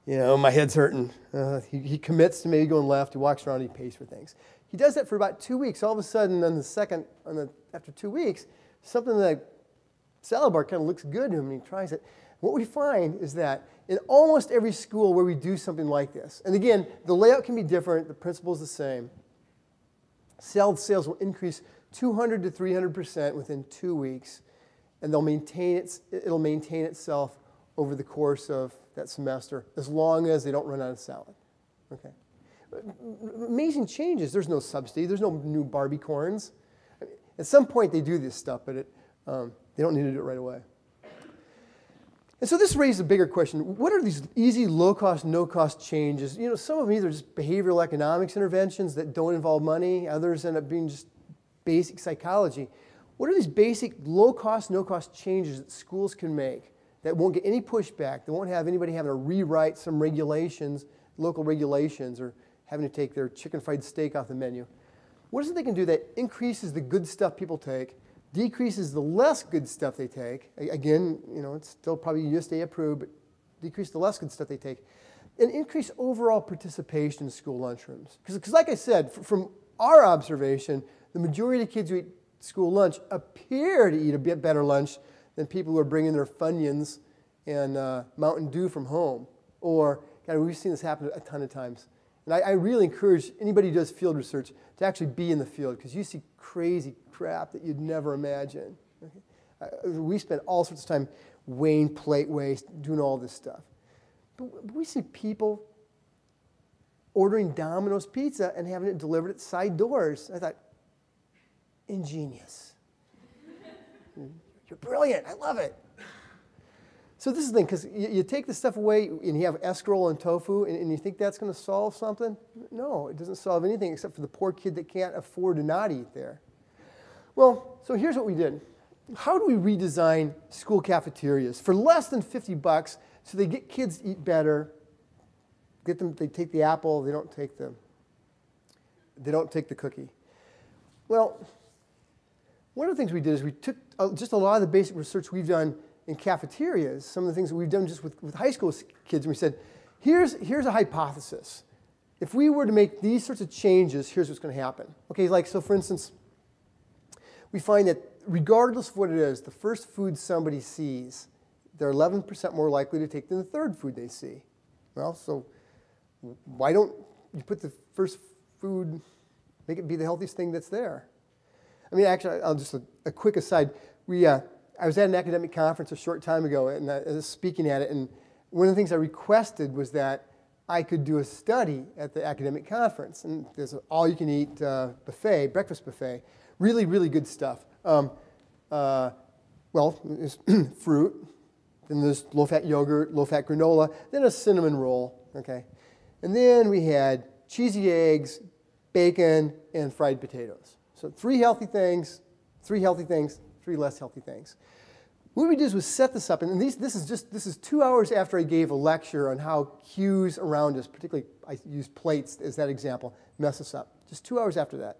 You know, my head's hurting. Uh, he, he commits to maybe going left. He walks around. He pays for things. He does that for about two weeks. All of a sudden, on the second, on the, after two weeks, something like salad bar kind of looks good to him, and he tries it. What we find is that in almost every school where we do something like this, and again, the layout can be different, the principle is the same, Salad sales will increase 200 to 300% within two weeks, and they'll maintain its, it'll maintain itself over the course of that semester as long as they don't run out of salad. Okay. Amazing changes. There's no subsidy. There's no new Barbie corns. At some point, they do this stuff, but it, um, they don't need to do it right away. And so this raises a bigger question. What are these easy, low-cost, no-cost changes? You know, some of them either just behavioral economics interventions that don't involve money. Others end up being just basic psychology. What are these basic low cost, no cost changes that schools can make that won't get any pushback, that won't have anybody having to rewrite some regulations, local regulations, or having to take their chicken fried steak off the menu? What is it they can do that increases the good stuff people take, decreases the less good stuff they take? Again, you know, it's still probably USDA approved, but decrease the less good stuff they take, and increase overall participation in school lunchrooms. Because, like I said, from our observation, the majority of kids who eat school lunch appear to eat a bit better lunch than people who are bringing their Funyuns and uh, Mountain Dew from home. Or, God, we've seen this happen a ton of times. And I, I really encourage anybody who does field research to actually be in the field because you see crazy crap that you'd never imagine. Okay? Uh, we spend all sorts of time weighing plate waste, doing all this stuff. But we see people ordering Domino's pizza and having it delivered at side doors. I thought, ingenious. You're brilliant. I love it. So this is the thing, because you, you, take the stuff away and you have escarole and tofu, and, and you think that's going to solve something? No, it doesn't solve anything except for the poor kid that can't afford to not eat there. Well, so here's what we did. How do we redesign school cafeterias for less than 50 bucks so they get kids to eat better, get them, they take the apple, they don't take the, they don't take the cookie. Well, one of the things we did is we took uh, just a lot of the basic research we've done in cafeterias, some of the things that we've done just with, with high school kids, and we said, here's, here's a hypothesis. If we were to make these sorts of changes, here's what's going to happen. Okay, like, so for instance, we find that regardless of what it is, the first food somebody sees, they're 11% more likely to take than the third food they see. Well, so why don't you put the first food, make it be the healthiest thing that's there? I mean, actually, I'll just a, a quick aside. We, uh, I was at an academic conference a short time ago, and I was speaking at it, and one of the things I requested was that I could do a study at the academic conference. And there's an all-you-can-eat uh, buffet, breakfast buffet. Really, really good stuff. Um, uh, well, there's fruit, then there's low-fat yogurt, low-fat granola, then a cinnamon roll, okay? And then we had cheesy eggs, bacon, and fried potatoes. So three healthy things, three healthy things, three less healthy things. What we did was set this up, and these, this is just this is two hours after I gave a lecture on how cues around us, particularly I used plates as that example, mess us up. Just two hours after that.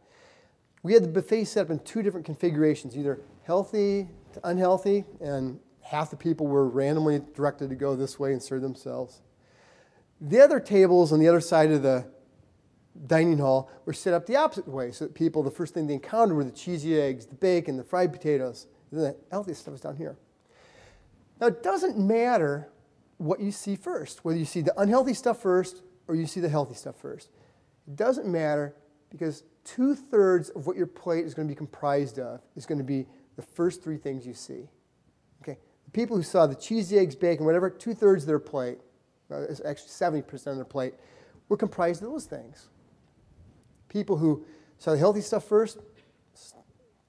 We had the buffet set up in two different configurations, either healthy to unhealthy, and half the people were randomly directed to go this way and serve themselves. The other tables on the other side of the dining hall were set up the opposite way so that people, the first thing they encountered were the cheesy eggs, the bacon, the fried potatoes. And the healthiest stuff is down here. Now, it doesn't matter what you see first, whether you see the unhealthy stuff first or you see the healthy stuff first. It doesn't matter because two thirds of what your plate is going to be comprised of is going to be the first three things you see. Okay? The people who saw the cheesy eggs, bacon, whatever, two thirds of their plate, actually 70% of their plate, were comprised of those things. People who saw the healthy stuff first,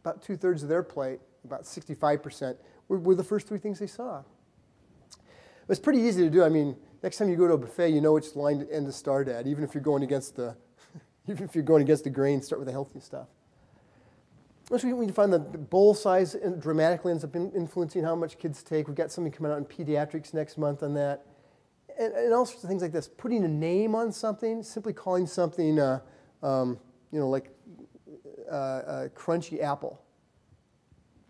about two thirds of their plate, about 65%, were, were the first three things they saw. It was pretty easy to do. I mean, next time you go to a buffet, you know which line to end start at, even if you're going against the, even if you're going against the grain, start with the healthy stuff. Once we, find the bowl size dramatically ends up influencing how much kids take. We've got something coming out in pediatrics next month on that. And, and all sorts of things like this. Putting a name on something, simply calling something uh, um, you know, like uh, a crunchy apple.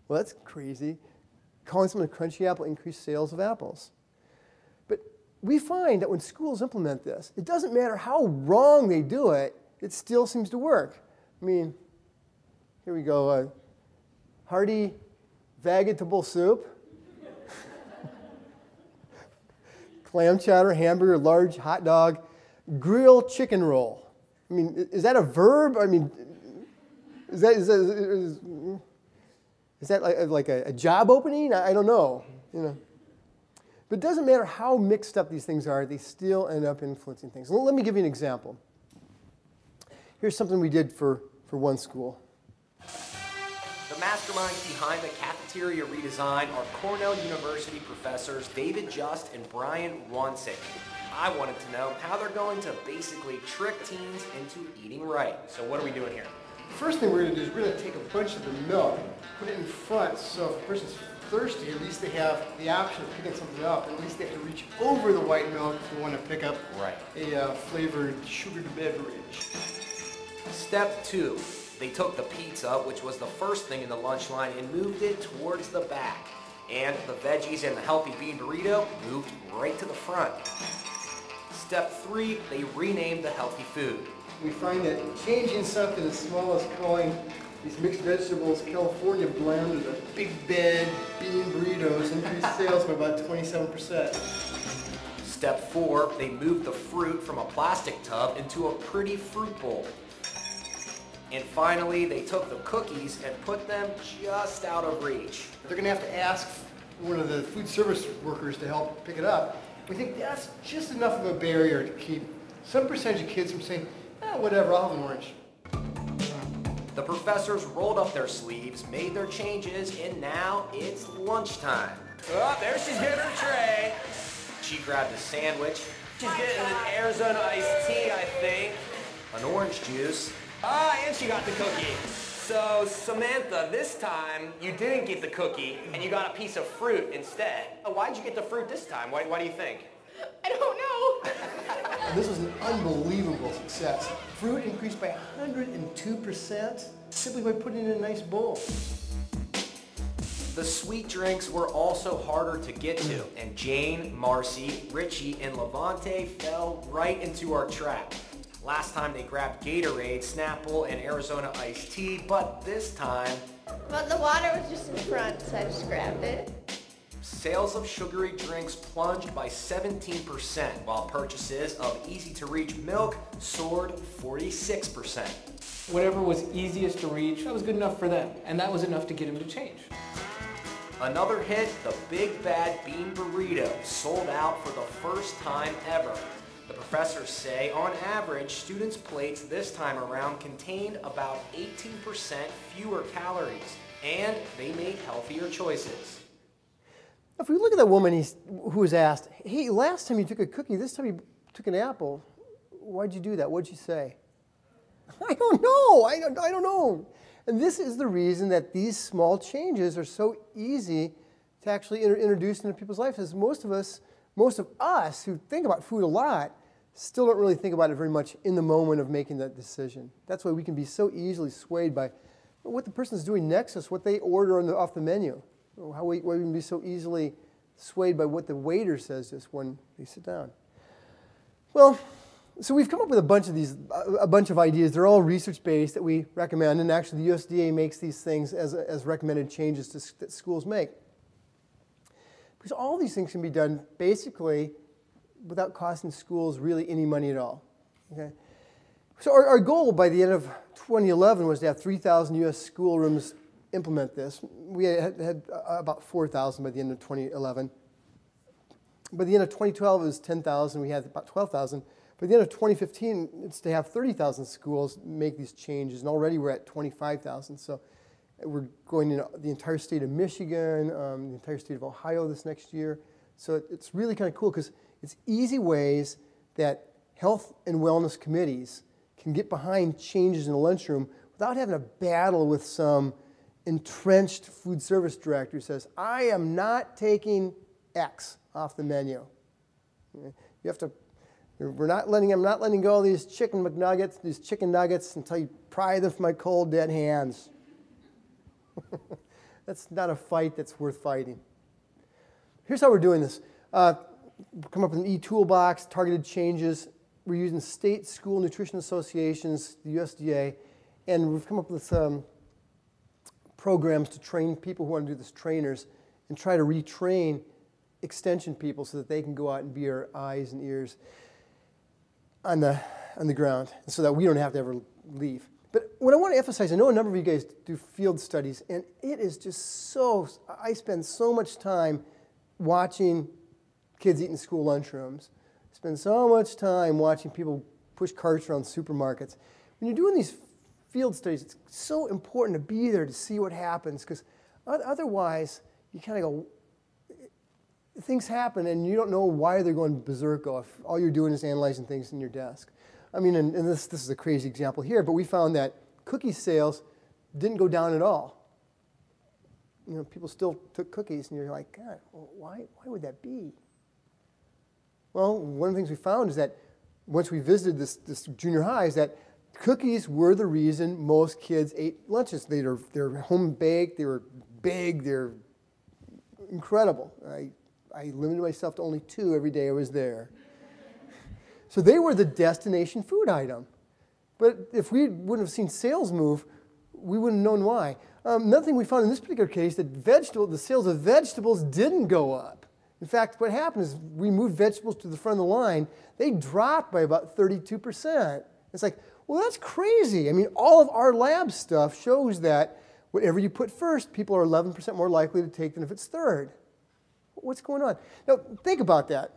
Well, that's crazy. Calling someone a crunchy apple increased sales of apples. But we find that when schools implement this, it doesn't matter how wrong they do it, it still seems to work. I mean, here we go. Uh, hearty vegetable soup. Clam chowder, hamburger, large hot dog, grilled chicken roll. I mean, is that a verb? I mean, is that, is that, is, is that like, like a, a, job opening? I, I don't know. You know. But it doesn't matter how mixed up these things are, they still end up influencing things. Let me give you an example. Here's something we did for, for one school. The masterminds behind the cafeteria redesign are Cornell University professors David Just and Brian Wansink. I wanted to know how they're going to basically trick teens into eating right. So what are we doing here? The first thing we're going to do is we're going to take a bunch of the milk, put it in front, so if a person's thirsty, at least they have the option of picking something up, at least they have to reach over the white milk if they want to pick up Right. a uh, flavored sugared beverage. Step two, they took the pizza, which was the first thing in the lunch line, and moved it towards the back. And the veggies and the healthy bean burrito moved right to the front. Step three, they renamed the healthy food. We find that changing something as small as calling these mixed vegetables California blend or the Big Bad bean burritos increased sales by about 27%. Step four, they moved the fruit from a plastic tub into a pretty fruit bowl. And finally, they took the cookies and put them just out of reach. They're going to have to ask one of the food service workers to help pick it up. We think that's just enough of a barrier to keep some percentage of kids from saying, eh, whatever, I'll have an orange. The professors rolled up their sleeves, made their changes, and now it's lunchtime. Oh, there she's getting her tray. She grabbed a sandwich. She's getting an Arizona iced tea, I think. An orange juice. Ah, and she got the cookie. So, Samantha, this time you didn't get the cookie and you got a piece of fruit instead. Uh, Why'd you get the fruit this time? Why, why do you think? I don't know. This was an unbelievable success. Fruit increased by 102% simply by putting it in a nice bowl. The sweet drinks were also harder to get to, and Jane, Marcy, Richie, and Levante fell right into our trap. Last time they grabbed Gatorade, Snapple, and Arizona iced tea, but this time, But the water was just in front, so I just grabbed it. sales of sugary drinks plunged by 17%, while purchases of easy-to-reach milk soared 46%. Whatever was easiest to reach, that was good enough for them, and that was enough to get them to change. Another hit, the Big Bad Bean Burrito, sold out for the first time ever. The professors say, on average, students' plates this time around contained about 18% fewer calories, and they made healthier choices. If we look at that woman who was asked, hey, last time you took a cookie, this time you took an apple. Why'd you do that? What'd you say? I don't know. I don't, I don't know. And this is the reason that these small changes are so easy to actually introduce into people's lives. Is most of us, most of us who think about food a lot, still don't really think about it very much in the moment of making that decision. That's why we can be so easily swayed by what the person's doing next to us, what they order on the, off the menu. How we, why we can be so easily swayed by what the waiter says just when they sit down. Well, so we've come up with a bunch of these, a bunch of ideas. They're all research-based that we recommend, and actually the USDA makes these things as, as recommended changes to, that schools make. Because all these things can be done basically without costing schools really any money at all. Okay? So our, our goal by the end of 2011 was to have 3,000 U.S. schoolrooms implement this. We had, had uh, about 4,000 by the end of 2011. By the end of 2012, it was 10,000. We had about 12,000. By the end of 2015, it's to have 30,000 schools make these changes, and already we're at 25,000. So we're going in the entire state of Michigan, um, the entire state of Ohio this next year. So it's really kind of cool because it's easy ways that health and wellness committees can get behind changes in the lunchroom without having a battle with some entrenched food service director who says, I am not taking X off the menu. You have to, we're not letting, I'm not letting go of these chicken McNuggets, these chicken nuggets until you pry them from my cold, dead hands. that's not a fight that's worth fighting. Here's how we're doing this. Uh, come up with an e-toolbox, targeted changes. We're using state school nutrition associations, the USDA, and we've come up with um, programs to train people who want to do this, trainers, and try to retrain extension people so that they can go out and be our eyes and ears on the, on the ground so that we don't have to ever leave. What I want to emphasize, I know a number of you guys do field studies, and it is just so, I spend so much time watching kids eat in school lunchrooms. Spend so much time watching people push carts around supermarkets. When you're doing these field studies, it's so important to be there to see what happens because otherwise you kind of go, things happen and you don't know why they're going berserk if all you're doing is analyzing things in your desk. I mean, and, and this, this is a crazy example here, but we found that cookie sales didn't go down at all. You know, people still took cookies, and you're like, God, why, why would that be? Well, one of the things we found is that once we visited this, this junior high is that cookies were the reason most kids ate lunches. They were, they were home baked, they were big, they're incredible. I, I limited myself to only two every day I was there. So they were the destination food item. But if we wouldn't have seen sales move, we wouldn't have known why. Um, another thing we found in this particular case that vegetable, the sales of vegetables didn't go up. In fact, what happened is we moved vegetables to the front of the line. They dropped by about 32%. It's like, well, that's crazy. I mean, all of our lab stuff shows that whatever you put first, people are 11% more likely to take than if it's third. What's going on? Now, think about that.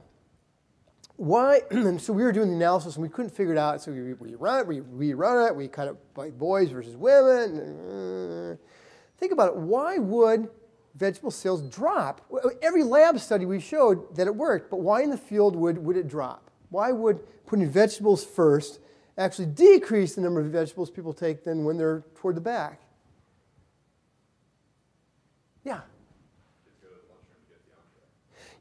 Why? so we were doing the analysis and we couldn't figure it out. So we, we run it, we, we run it, we cut it by boys versus women. Uh, think about it. Why would vegetable sales drop? Every lab study we showed that it worked, but why in the field would, would it drop? Why would putting vegetables first actually decrease the number of vegetables people take than when they're toward the back? Yeah.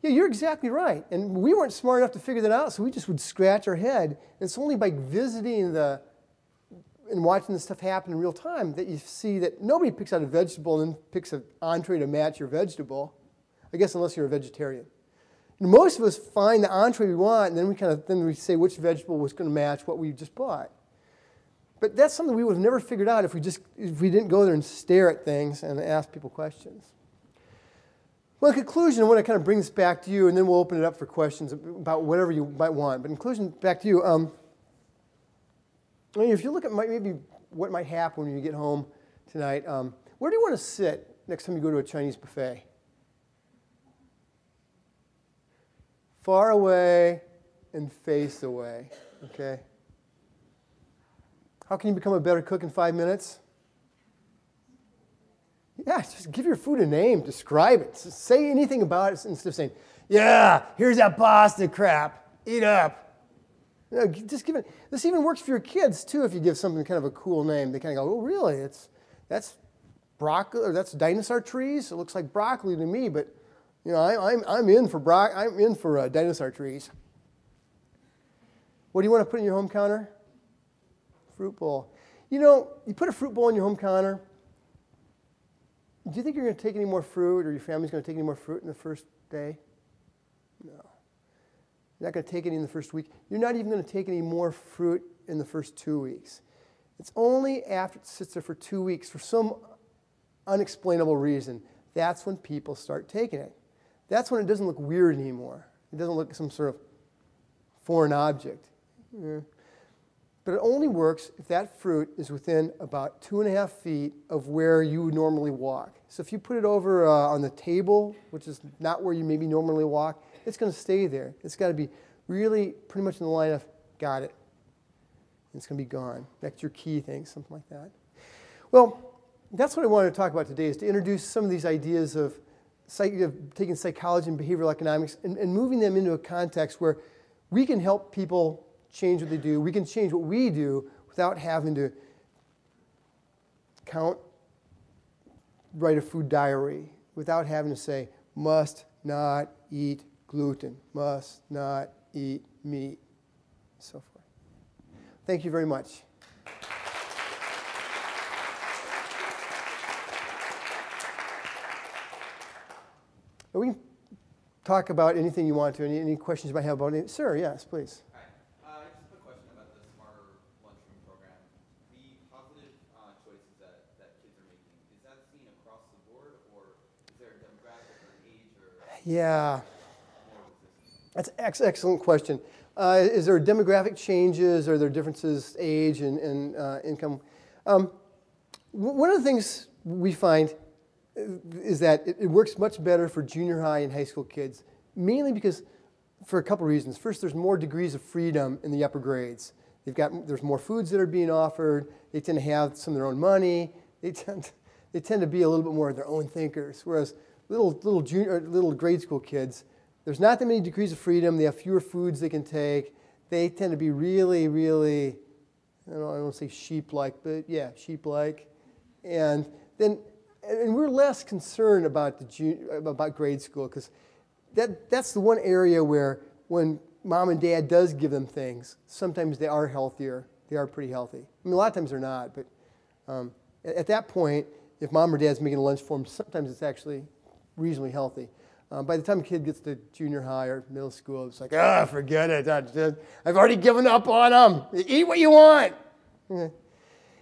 Yeah, you're exactly right. And we weren't smart enough to figure that out, so we just would scratch our head. And it's only by visiting the and watching this stuff happen in real time that you see that nobody picks out a vegetable and then picks an entree to match your vegetable. I guess unless you're a vegetarian. And most of us find the entree we want, and then we kind of then we say which vegetable was going to match what we just bought. But that's something we would have never figured out if we just if we didn't go there and stare at things and ask people questions. Well, in conclusion, I want to kind of bring this back to you, and then we'll open it up for questions about whatever you might want. But in conclusion, back to you. Um, I mean, if you look at maybe what might happen when you get home tonight, um, where do you want to sit next time you go to a Chinese buffet? Far away and face away, okay? How can you become a better cook in five minutes? Yeah, just give your food a name, describe it, say anything about it instead of saying, yeah, here's that pasta crap, eat up. Know, just give it. This even works for your kids too. If you give something kind of a cool name, they kind of go, "Oh, really? It's that's broccoli or that's dinosaur trees. It looks like broccoli to me, but you know, I, am I'm, I'm in for bro- I'm in for uh, dinosaur trees." What do you want to put in your home counter? Fruit bowl. You know, you put a fruit bowl in your home counter. Do you think you're going to take any more fruit, or your family's going to take any more fruit in the first day? No. You're not going to take any in the first week. You're not even going to take any more fruit in the first two weeks. It's only after it sits there for two weeks, for some unexplainable reason, that's when people start taking it. That's when it doesn't look weird anymore. It doesn't look some sort of foreign object. Yeah. But it only works if that fruit is within about two and a half feet of where you would normally walk. So if you put it over uh, on the table, which is not where you maybe normally walk, it's going to stay there. It's got to be really pretty much in the line of got it. It's going to be gone. That's your key thing, something like that. Well, that's what I wanted to talk about today is to introduce some of these ideas of, psych- of taking psychology and behavioral economics and, and moving them into a context where we can help people change what they do. We can change what we do without having to count, write a food diary, without having to say, must not eat gluten, must not eat meat, and so forth. Thank you very much. We can talk about anything you want to, any, any questions you might have about it. Sir, yes, please. Yeah. That's an excellent question. Uh, is there demographic changes? Are there differences, age and, and uh, income? Um, one of the things we find uh, is that it, it, works much better for junior high and high school kids, mainly because for a couple reasons. First, there's more degrees of freedom in the upper grades. They've got, there's more foods that are being offered. They tend to have some of their own money. They tend, they tend to be a little bit more of their own thinkers. Whereas little, little, junior, little grade school kids, there's not that many degrees of freedom. They have fewer foods they can take. They tend to be really, really I don't, I don't say sheep-like, but yeah, sheep-like. And then, and we're less concerned about the jun- about grade school because that that's the one area where when mom and dad does give them things, sometimes they are healthier. They are pretty healthy. I mean, a lot of times they're not, but um, at, at that point, if mom or dad's making a lunch for them, sometimes it's actually reasonably healthy. Um, by the time a kid gets to junior high or middle school, it's like, ah, forget it. I've already given up on them. Eat what you want.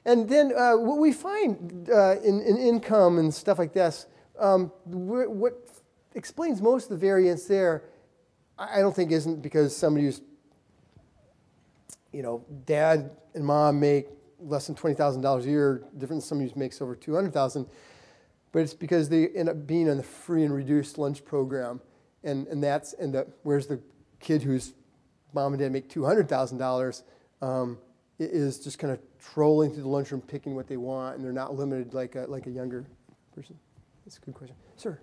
And then uh, what we find uh, in, in, income and stuff like this, um, what explains most of the variance there, I don't think isn't because somebody who's, you know, dad and mom make less than $20,000 a year, different than somebody who makes over 200,000 but it's because they end up being on the free and reduced lunch program. And, and that's, and the, where's the kid whose mom and dad make $200,000 um, is just kind of trolling through the lunchroom, picking what they want, and they're not limited like a, like a younger person. That's a good question. Sir?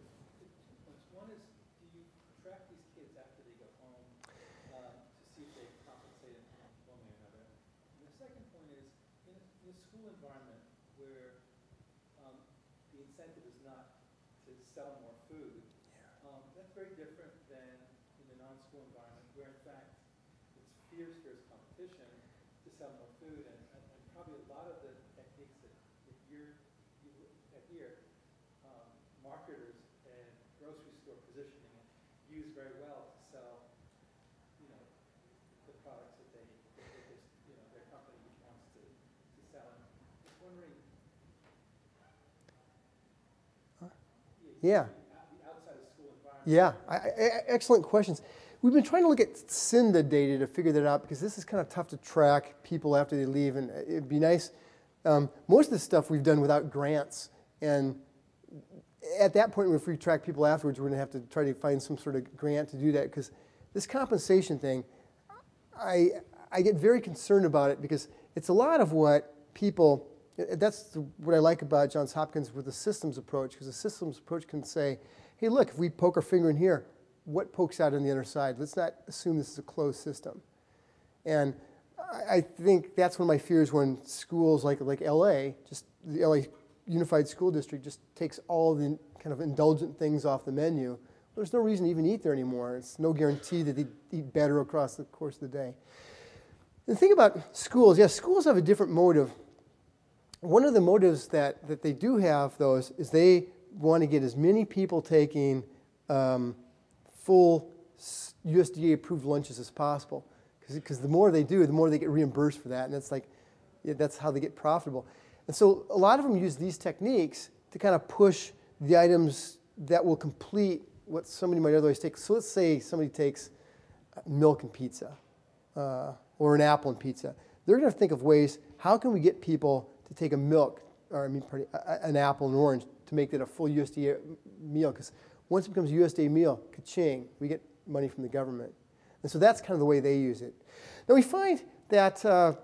Yeah. Yeah, I, I, excellent questions. We've been trying to look at SNDA data to figure that out because this is kind of tough to track people after they leave, and it'd be nice. Um, most of the stuff we've done without grants, and at that point, if we track people afterwards, we're going to have to try to find some sort of grant to do that because this compensation thing, I, I get very concerned about it because it's a lot of what people that's what I like about Johns Hopkins with the systems approach, because the systems approach can say, hey, look, if we poke our finger in here, what pokes out on the other side? Let's not assume this is a closed system. And I think that's one of my fears when schools like, like LA, just the LA Unified School District just takes all the kind of indulgent things off the menu. There's no reason to even eat there anymore. It's no guarantee that they eat better across the course of the day. The thing about schools, yes, schools have a different motive one of the motives that, that they do have, though, is, is they want to get as many people taking um, full USDA approved lunches as possible. Because the more they do, the more they get reimbursed for that. And that's like, yeah, that's how they get profitable. And so a lot of them use these techniques to kind of push the items that will complete what somebody might otherwise take. So let's say somebody takes milk and pizza uh, or an apple and pizza. They're going to think of ways, how can we get people to take a milk, or I mean, an apple and orange to make that a full USDA meal. Because once it becomes a USDA meal, ka-ching, we get money from the government. And so that's kind of the way they use it. Now we find that uh,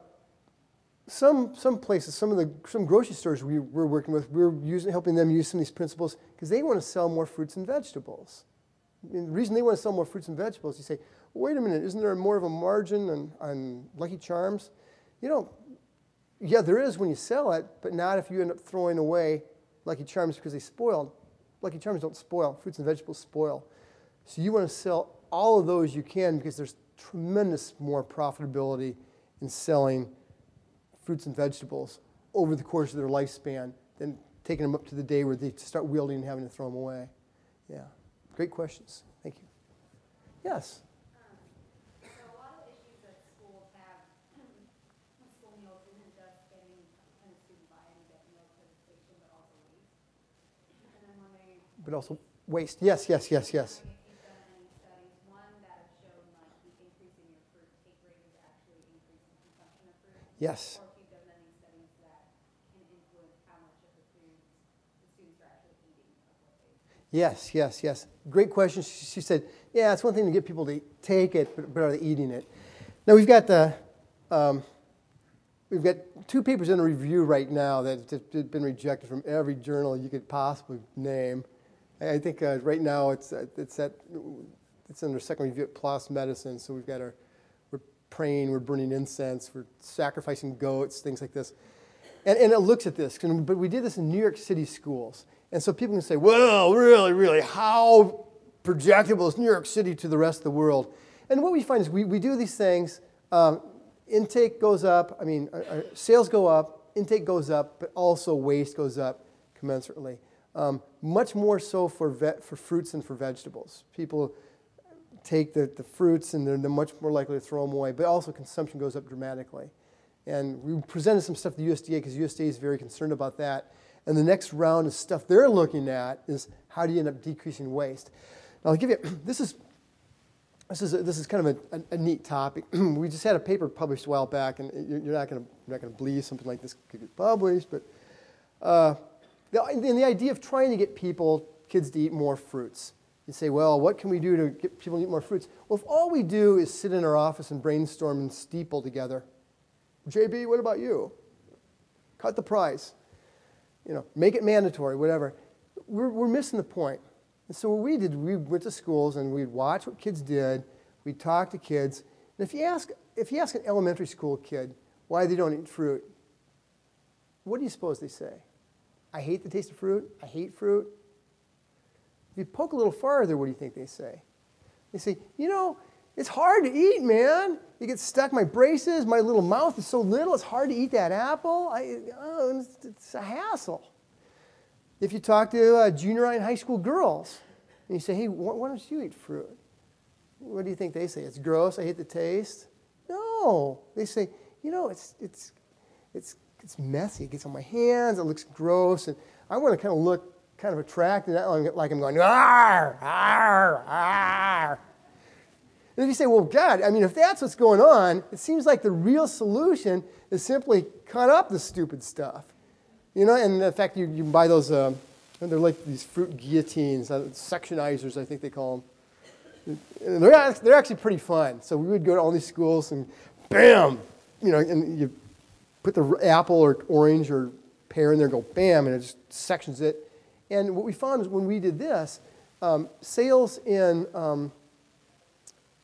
some, some places, some of the some grocery stores we, we're working with, we're using, helping them use some of these principles because they want to sell more fruits and vegetables. And the reason they want to sell more fruits and vegetables, you say, wait a minute, isn't there more of a margin on, on Lucky Charms? You know, yeah, there is when you sell it, but not if you end up throwing away Lucky Charms because they spoiled. Lucky Charms don't spoil. Fruits and vegetables spoil. So you want to sell all of those you can because there's tremendous more profitability in selling fruits and vegetables over the course of their lifespan than taking them up to the day where they start wielding and having to throw them away. Yeah, great questions. Thank you. Yes. But also waste. Yes, yes, yes, yes. Yes. Yes, yes, yes. Great question. She said, yeah, it's one thing to get people to take it, but, but are they eating it? Now we've got the, um, we've got two papers in a review right now that have been rejected from every journal you could possibly name. I think uh, right now it's uh, it's at it's under second review at PLOS Medicine, so we've got our we're praying, we're burning incense, we're sacrificing goats, things like this. And, and it looks at this, but we did this in New York City schools. And so people can say, well, really, really, how projectable is New York City to the rest of the world? And what we find is we, we do these things, um, intake goes up, I mean, uh, uh, sales go up, intake goes up, but also waste goes up commensurately. Um, much more so for, for fruits than for vegetables. People take the, the fruits and they're, they're much more likely to throw them away, but also consumption goes up dramatically. And we presented some stuff to the USDA because USDA is very concerned about that. And the next round of stuff they're looking at is how do you end up decreasing waste. Now, I'll give you this is this is a, this is kind of a, a, a neat topic. we just had a paper published a while back, and you're not going to you're not going to believe something like this could get published, but uh, the, and the idea of trying to get people kids to eat more fruits. You say, well, what can we do to get people to eat more fruits? Well, if all we do is sit in our office and brainstorm and steeple together, JB, what about you? Cut the price. You know, make it mandatory, whatever. We're, we're missing the point. And so what we did, we went to schools and we'd watch what kids did. We'd talk to kids. And if you ask, if you ask an elementary school kid why they don't eat fruit, what do you suppose they say? I hate the taste of fruit. I hate fruit. If you poke a little farther, what do you think they say? They say, you know, it's hard to eat, man. You get stuck. My braces, my little mouth is so little, it's hard to eat that apple. I, oh, it's, it's, a hassle. If you talk to uh, junior high and high school girls, and you say, hey, why, why don't you eat fruit? What do you think they say? It's gross. I hate the taste. No, they say, you know, it's it's it's it's messy. It gets on my hands. It looks gross, and I want to kind of look kind of attractive, like I'm going, ar, ar, ar. And if you say, well, God, I mean, if that's what's going on, it seems like the real solution is simply cut up the stupid stuff. You know, and in fact, you, you can buy those, um, they're like these fruit guillotines, uh, sectionizers, I think they call them. And they're, they're actually pretty fun. So we would go to all these schools and bam, you know, and you put the apple or orange or pear in there go bam, and it just sections it. And what we found is when we did this, um, sales in um,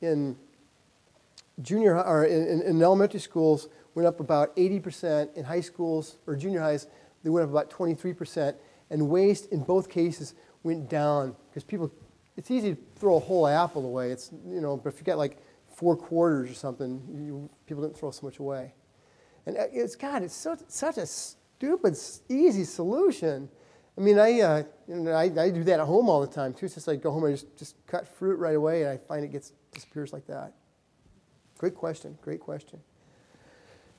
in junior or in, in, elementary schools went up about 80%. In high schools or junior highs, they went up about 23%. And waste in both cases went down because people, it's easy to throw a whole apple away. It's, you know, but if you got like four quarters or something, you, people didn't throw so much away. And uh, it's, God, it's so, such a stupid, easy solution. I mean, I, uh, you know, I, I, do that at home all the time too. It's just like go home and just, just cut fruit right away, and I find it gets disappears like that. Great question. Great question.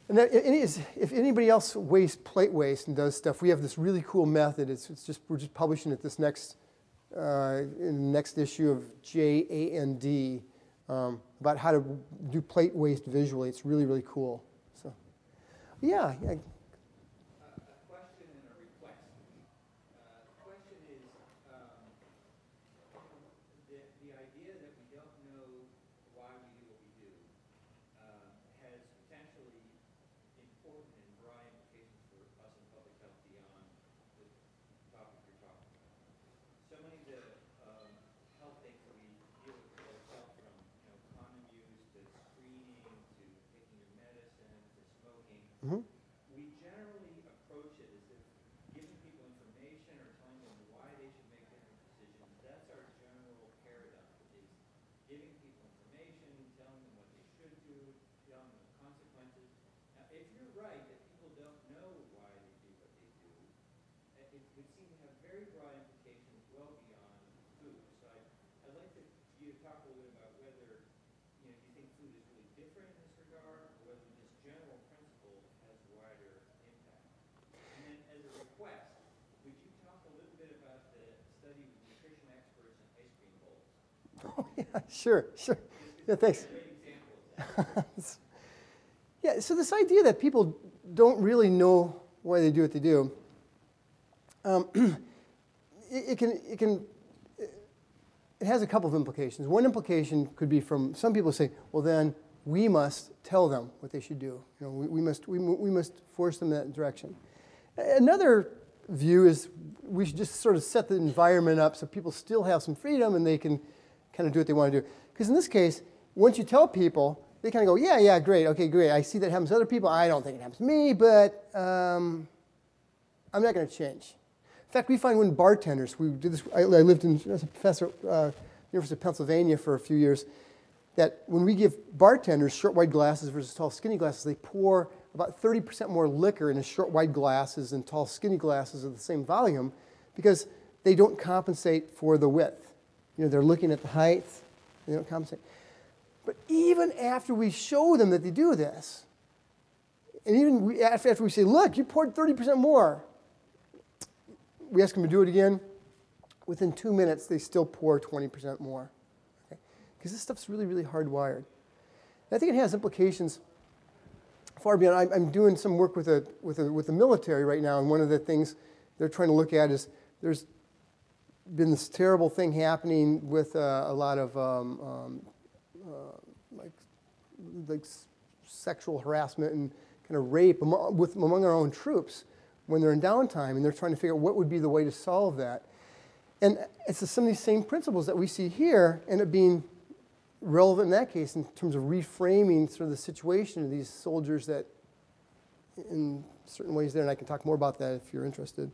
And that, it is, if anybody else wastes plate waste and does stuff, we have this really cool method. It's, it's just we're just publishing it this next uh, in the next issue of JAND um, about how to do plate waste visually. It's really really cool. Yeah. yeah Mm-hmm. We generally approach it as if giving people information or telling them why they should make different decisions. That's our general paradigm, is giving people information, telling them what they should do, telling them the consequences. Now, if you're right that people don't know why they do what they do, it would seem to have very broad implications well beyond food. So I'd, I'd like to, you to talk a little bit about whether you know, you think food is really different in this regard, or whether this general principle has wider impact. And then as a request, would you talk a little bit about the study with nutrition experts and ice cream bowls? Oh, yeah, sure, sure. Yeah, thanks. yeah, so this idea that people don't really know why they do what they do, um, it, it, can, it can, it has a couple of implications. One implication could be from some people say, well, then we must tell them what they should do. You know, we, we, must, we, we must force them in that direction. Another view is we should just sort of set the environment up so people still have some freedom and they can kind of do what they want to do. Because in this case, once you tell people, they kind of go, yeah, yeah, great, okay, great. I see that happens to other people. I don't think it happens to me, but um, I'm not going to change. In fact, we find when bartenders, we did this, I, I lived in, as a professor, uh, University of Pennsylvania for a few years, that when we give bartenders short wide glasses versus tall skinny glasses, they pour about 30% more liquor into short wide glasses than tall skinny glasses of the same volume because they don't compensate for the width. You know, they're looking at the height, they don't compensate. But even after we show them that they do this, and even we, after, after we say, look, you poured 30% more, we ask them to do it again. Within two minutes, they still pour 20% more. Because this stuff's really, really hardwired. And I think it has implications far beyond. I'm, I'm doing some work with, a, with, a, with the military right now, and one of the things they're trying to look at is there's been this terrible thing happening with uh, a lot of um, um, uh, like, like sexual harassment and kind of rape among, with, among our own troops when they're in downtime, and they're trying to figure out what would be the way to solve that. And it's some of these same principles that we see here end up being relevant in that case in terms of reframing sort of the situation of these soldiers that in certain ways there, and I can talk more about that if you're interested.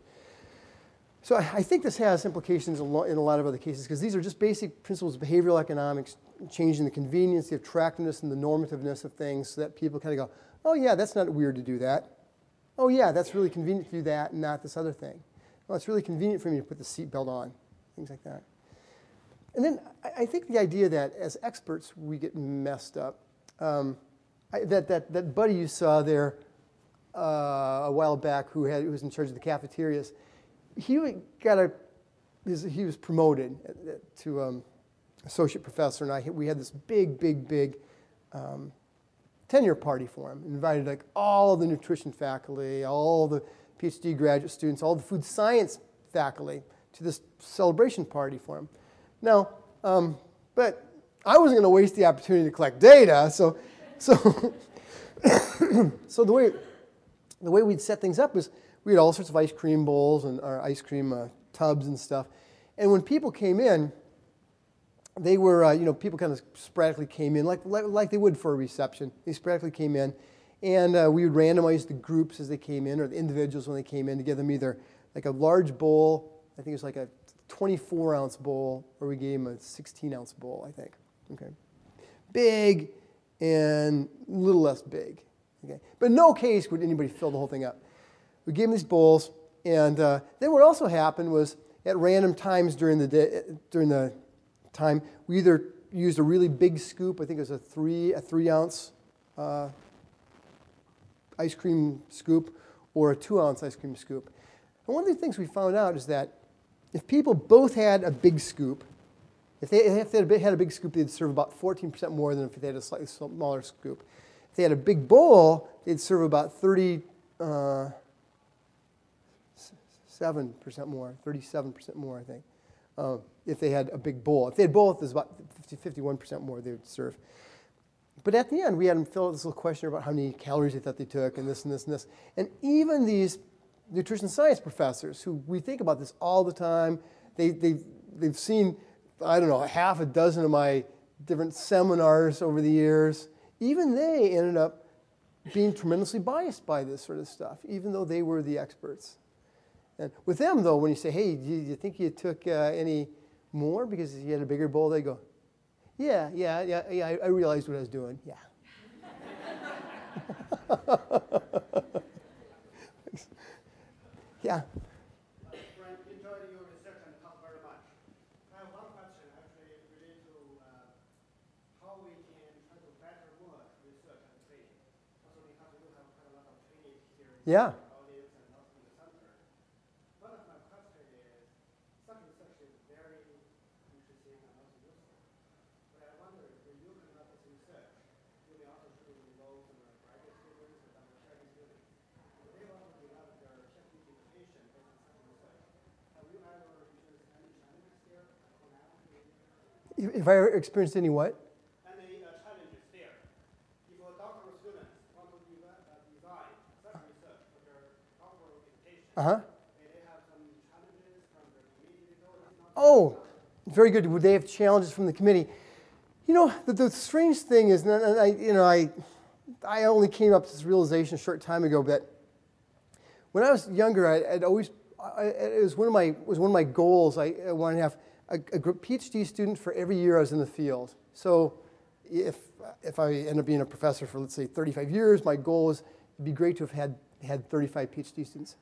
So I, I think this has implications in, a lot of other cases because these are just basic principles of behavioral economics, changing the convenience, the attractiveness, and the normativeness of things so that people kind of go, oh yeah, that's not weird to do that. Oh yeah, that's really convenient to do that and not this other thing. Well, it's really convenient for me to put the seatbelt on, things like that. And then I, I think the idea that as experts we get messed up. Um, I, that, that, that buddy you saw there uh, a while back who, had, who was in charge of the cafeterias, he got a, he was promoted to um, associate professor, and I, we had this big, big, big um, tenure party for him. Invited like all the nutrition faculty, all the PhD graduate students, all the food science faculty to this celebration party for him. Now, um, but I wasn't going to waste the opportunity to collect data, so, so, so the way the way we'd set things up was we had all sorts of ice cream bowls and our ice cream uh, tubs and stuff, and when people came in, they were, uh, you know, people kind of sporadically came in, like, like, like, they would for a reception. They sporadically came in, and uh, we would randomize the groups as they came in, or the individuals when they came in, to give them either like a large bowl, I think it was like a 24 ounce bowl, or we gave them a 16 ounce bowl, I think. Okay. Big and a little less big. Okay. But in no case would anybody fill the whole thing up. We gave them these bowls, and uh, then what also happened was at random times during the day, during the time, we either used a really big scoop, I think it was a three, a three ounce uh, ice cream scoop, or a two ounce ice cream scoop. And one of the things we found out is that if people both had a big scoop, if they, if they had a big scoop, they'd serve about 14% more than if they had a slightly smaller scoop. If they had a big bowl, they'd serve about 37% uh, more, 37% more, I think, uh, if they had a big bowl. If they had both, there's about 50, 51% more they would serve. But at the end, we had them fill out this little questionnaire about how many calories they thought they took, and this and this and this. And even these nutrition science professors who we think about this all the time. They, they've, they've seen, I don't know, half a dozen of my different seminars over the years. Even they ended up being tremendously biased by this sort of stuff, even though they were the experts. And with them, though, when you say, hey, do you, think you took uh, any more because you had a bigger bowl, they go, yeah, yeah, yeah, yeah I, I realized what I was doing. Yeah. Yeah. Frank, enjoyed your research and talk very much. I have one question actually related to uh, how we can try to better work research and training. Also because we have quite a lot of training here. Yeah. If I experienced any what? Any uh, challenges there. If a doctoral student want to de uh, design such research for their doctoral dissertation, uh-huh. they have some challenges from the committee Oh, very good. Would they have challenges from the committee? You know, the, the strange thing is, and I, you know, I, I only came up to this realization a short time ago that when I was younger, I, would always, I, it was one of my, was one of my goals. I, I wanted to have a, a PhD student for every year I was in the field. So if, if I end up being a professor for, let's say, 35 years, my goal is it'd be great to have had, had 35 PhD students.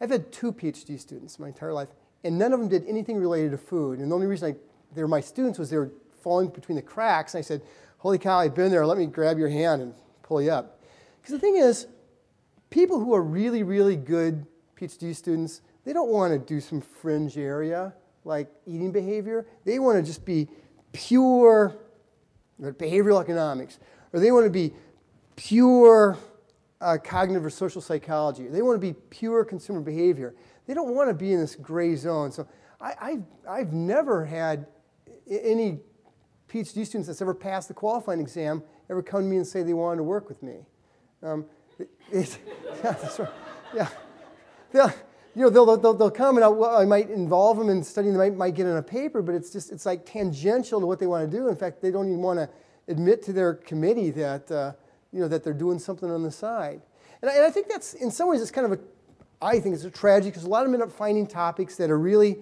I've had two PhD students my entire life, and none of them did anything related to food. And the only reason I, they were my students was they were falling between the cracks. And I said, holy cow, I've been there. Let me grab your hand and pull you up. Because the thing is, people who are really, really good PhD students, they don't want to do some fringe area like eating behavior. They want to just be pure behavioral economics, or they want to be pure uh, cognitive or social psychology. They want to be pure consumer behavior. They don't want to be in this gray zone. So I, I've, I've never had any PhD students that's ever passed the qualifying exam ever come to me and say they wanted to work with me. Um, it, it, yeah, that's right. Yeah. They'll, you know, they'll, they'll, they'll come and I, I might involve them in studying, they might, might get in a paper, but it's just, it's like tangential to what they want to do. In fact, they don't even want to admit to their committee that, uh, you know, that they're doing something on the side. And I, and I think that's, in some ways, it's kind of a, I think it's a tragedy because a lot of them end up finding topics that are really,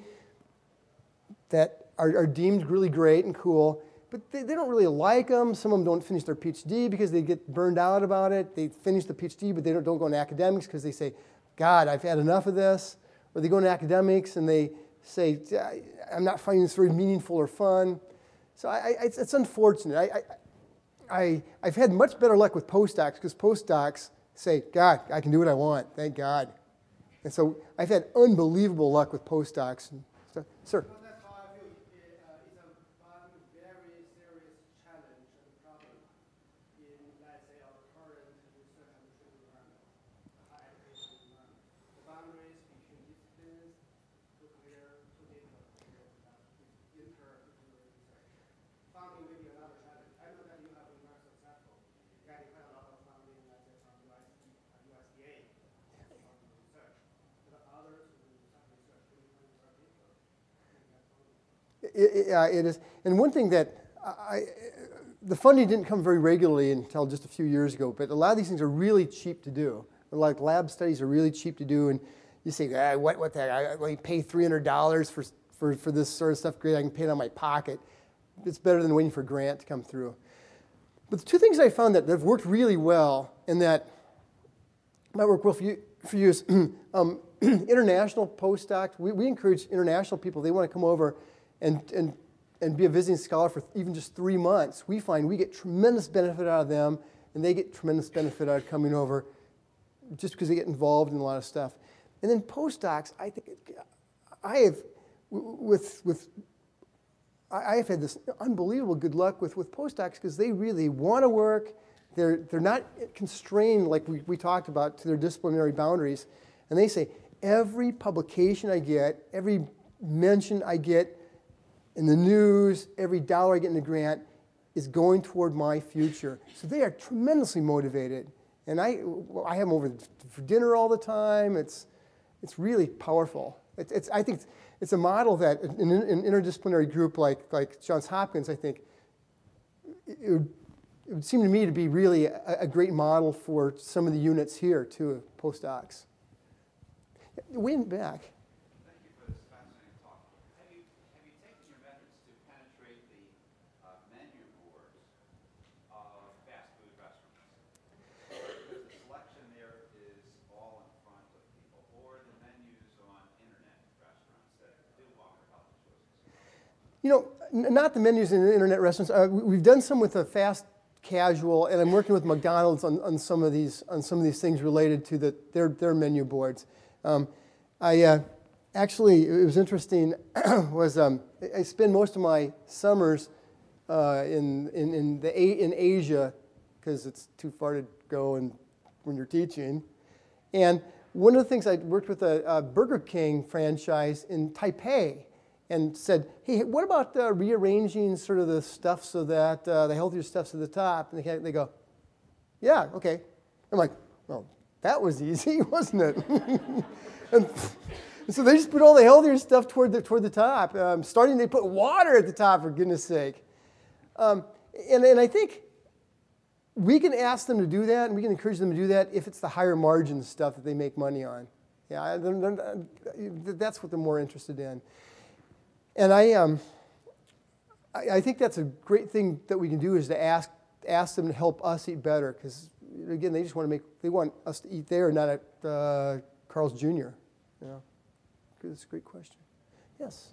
that are, are deemed really great and cool, but they, they don't really like them. Some of them don't finish their PhD because they get burned out about it. They finish the PhD, but they don't, don't go into academics because they say, God, I've had enough of this. Or they go into academics and they say, I'm not finding this very meaningful or fun. So I, I, it's, it's, unfortunate. I, I, I, have had much better luck with postdocs because postdocs say, God, I can do what I want. Thank God. And so I've had unbelievable luck with postdocs. So, sir. It, it is. And one thing that I, the funding didn't come very regularly until just a few years ago, but a lot of these things are really cheap to do. Like lab studies are really cheap to do, and you say, ah, what, what that? I, I pay $300 for, for, for this sort of stuff. Great, I can pay it out of my pocket. It's better than waiting for a grant to come through. But the two things I found that, that have worked really well and that might work well for you, for you is um, international postdocs. We, we encourage international people, they want to come over and, and, and be a visiting scholar for even just three months, we find we get tremendous benefit out of them, and they get tremendous benefit out of coming over just because they get involved in a lot of stuff. And then postdocs, I think I have with with I have had this unbelievable good luck with with postdocs because they really want to work. They're they're not constrained like we, we talked about to their disciplinary boundaries, and they say every publication I get, every mention I get in the news, every dollar I get in the grant is going toward my future. So they are tremendously motivated. And I, I have them over for dinner all the time. It's, it's really powerful. It's, it's I think it's, it's, a model that in an interdisciplinary group like, like Johns Hopkins, I think, it would, it would seem to me to be really a, a great model for some of the units here, too, postdocs. Way back. You know, not the menus in internet restaurants. Uh, we've done some with a fast casual, and I'm working with McDonald's on, on some of these on some of these things related to the, their their menu boards. Um, I uh, actually it was interesting. was um, I spend most of my summers uh, in in in the in Asia because it's too far to go and when you're teaching, and one of the things I worked with a, a Burger King franchise in Taipei and said, hey, what about uh, rearranging sort of the stuff so that uh, the healthier stuff's at the top? And they, they go, yeah, okay. I'm like, well, that was easy, wasn't it? and, and, so they just put all the healthier stuff toward the, toward the top. Um, starting, they put water at the top, for goodness sake. Um, and, and I think we can ask them to do that, and we can encourage them to do that if it's the higher margin stuff that they make money on. Yeah, they're, they're, that's what they're more interested in. And I, um, I, I, think that's a great thing that we can do is to ask, ask them to help us eat better, because again, they just want to make, they want us to eat there, not at uh, Carl's Jr. You know, that's a great question. Yes.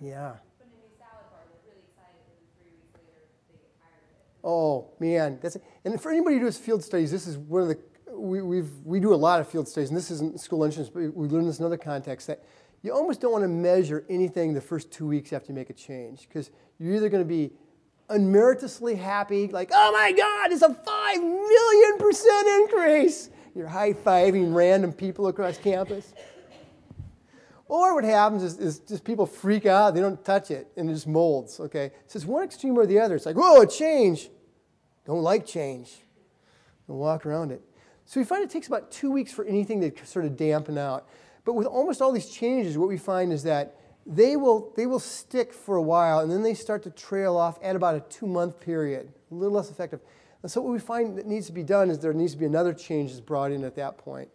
Yeah. Oh man, that's and for anybody who does field studies, this is one of the we we've we do a lot of field studies, and this isn't school luncheons, but we learn this in other contexts that you almost don't want to measure anything the first two weeks after you make a change because you're either going to be unmeritoriously happy, like oh my God, it's a five million percent increase. You're high fiving random people across campus. Or what happens is, is, just people freak out, they don't touch it, and it just molds, okay? So it's one extreme or the other. It's like, whoa, a change. Don't like change. And walk around it. So we find it takes about two weeks for anything to sort of dampen out. But with almost all these changes, what we find is that they will, they will stick for a while, and then they start to trail off at about a two-month period, a little less effective. And so what we find that needs to be done is there needs to be another change that's brought in at that point.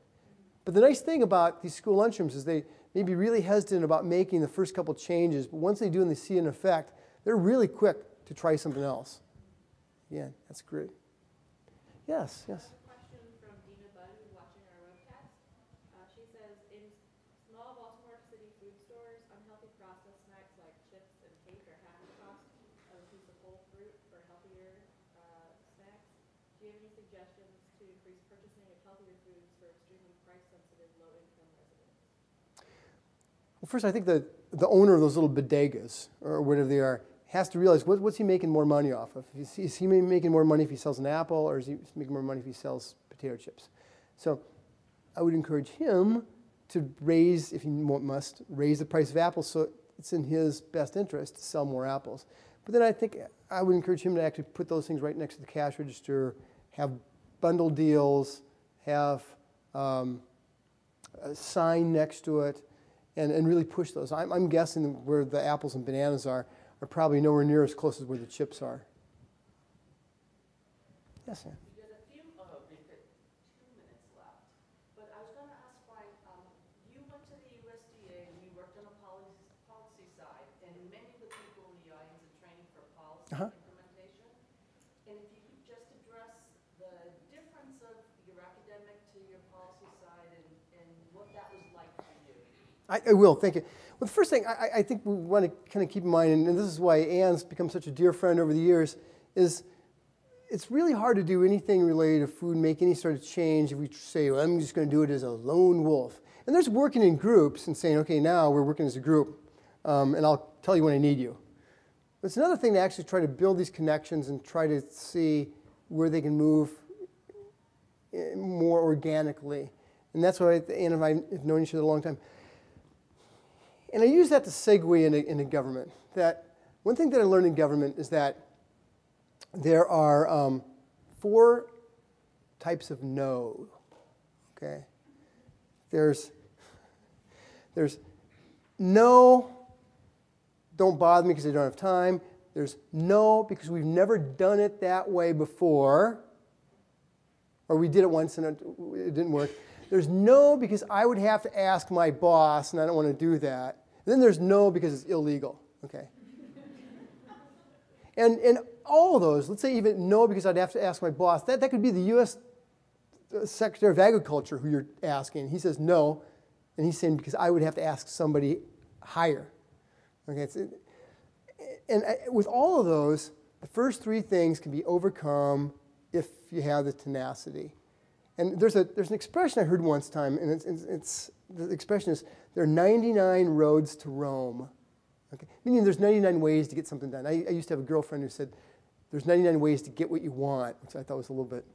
But the nice thing about these school lunchrooms is they, may be really hesitant about making the first couple changes, but once they do and they see an effect, they're really quick to try something else. Yeah, that's great. Yes, yes. First, I think the, the owner of those little bodegas, or whatever they are, has to realize what, what's he making more money off of? Is he, is he making more money if he sells an apple, or is he making more money if he sells potato chips? So I would encourage him to raise, if he must, raise the price of apples so it's in his best interest to sell more apples. But then I think I would encourage him to actually put those things right next to the cash register, have bundle deals, have um, a sign next to it, and, and really push those. I'm, I'm guessing where the apples and bananas are are probably nowhere near as close as where the chips are. Yes, ma'am. Uh-huh. implementation. And if you could just address the difference of your academic to your policy side and, and what that was like for you. I, I will, thank you. Well, the first thing I, I think we want to kind of keep in mind, and this is why Anne's become such a dear friend over the years, is it's really hard to do anything related to food, make any sort of change if we say, well, I'm just going to do it as a lone wolf. And there's working in groups and saying, okay, now we're working as a group, um, and I'll tell you when I need you. But it's another thing to actually try to build these connections and try to see where they can move eh, more organically. And that's why Anne and I have known each other a long time. And I use that to segue into, into government. That one thing that I learned in government is that there are um, four types of no. Okay, there's there's no. Don't bother me because I don't have time. There's no because we've never done it that way before, or we did it once and it, it didn't work. There's no because I would have to ask my boss, and I don't want to do that. And then there's no because it's illegal. Okay. and, and all of those, let's say even no because I'd have to ask my boss, that, that could be the U.S. Uh, Secretary of Agriculture who you're asking. He says no, and he's saying because I would have to ask somebody higher. Okay, and with all of those, the first three things can be overcome if you have the tenacity. And there's, a, there's an expression I heard once time, and it's, it's, it's the expression is there are 99 roads to Rome. Okay? Meaning there's 99 ways to get something done. I, I used to have a girlfriend who said, there's 99 ways to get what you want, which I thought was a little bit.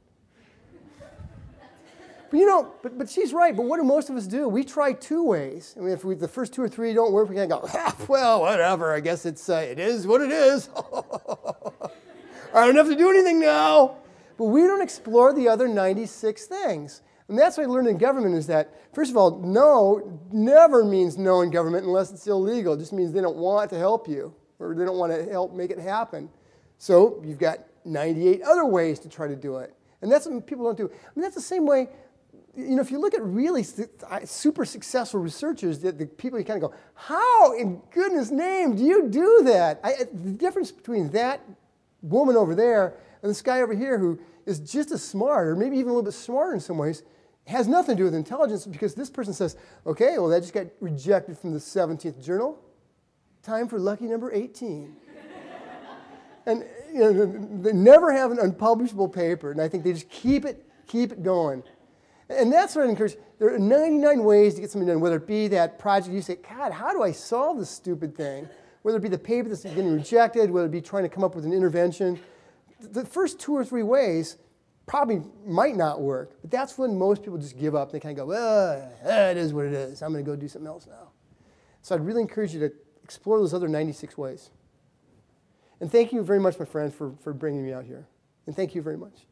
But you know, but, but she's right. But what do most of us do? We try two ways. I mean, if we, the first two or three don't work, we kind of go, ah, well, whatever. I guess it's uh, it is what it is. I don't have to do anything now. But we don't explore the other 96 things. And that's what I learned in government is that, first of all, no never means no in government unless it's illegal. It just means they don't want to help you or they don't want to help make it happen. So you've got 98 other ways to try to do it. And that's what people don't do. I mean, that's the same way, you know, if you look at really super successful researchers, the, the people you kind of go, how in goodness name do you do that? I, the difference between that woman over there and this guy over here who is just as smart, or maybe even a little bit smarter in some ways, has nothing to do with intelligence because this person says, okay, well, that just got rejected from the 17th journal. Time for lucky number 18. and you know, they never have an unpublishable paper, and I think they just keep it, keep it going. And that's what I encourage. There are 99 ways to get something done, whether it be that project you say, God, how do I solve this stupid thing? Whether it be the paper that's getting rejected, whether it be trying to come up with an intervention. The first two or three ways probably might not work, but that's when most people just give up. They kind of go, well, eh, it is what it is. I'm going to go do something else now. So I'd really encourage you to explore those other 96 ways. And thank you very much, my friend, for, for bringing me out here. And thank you very much.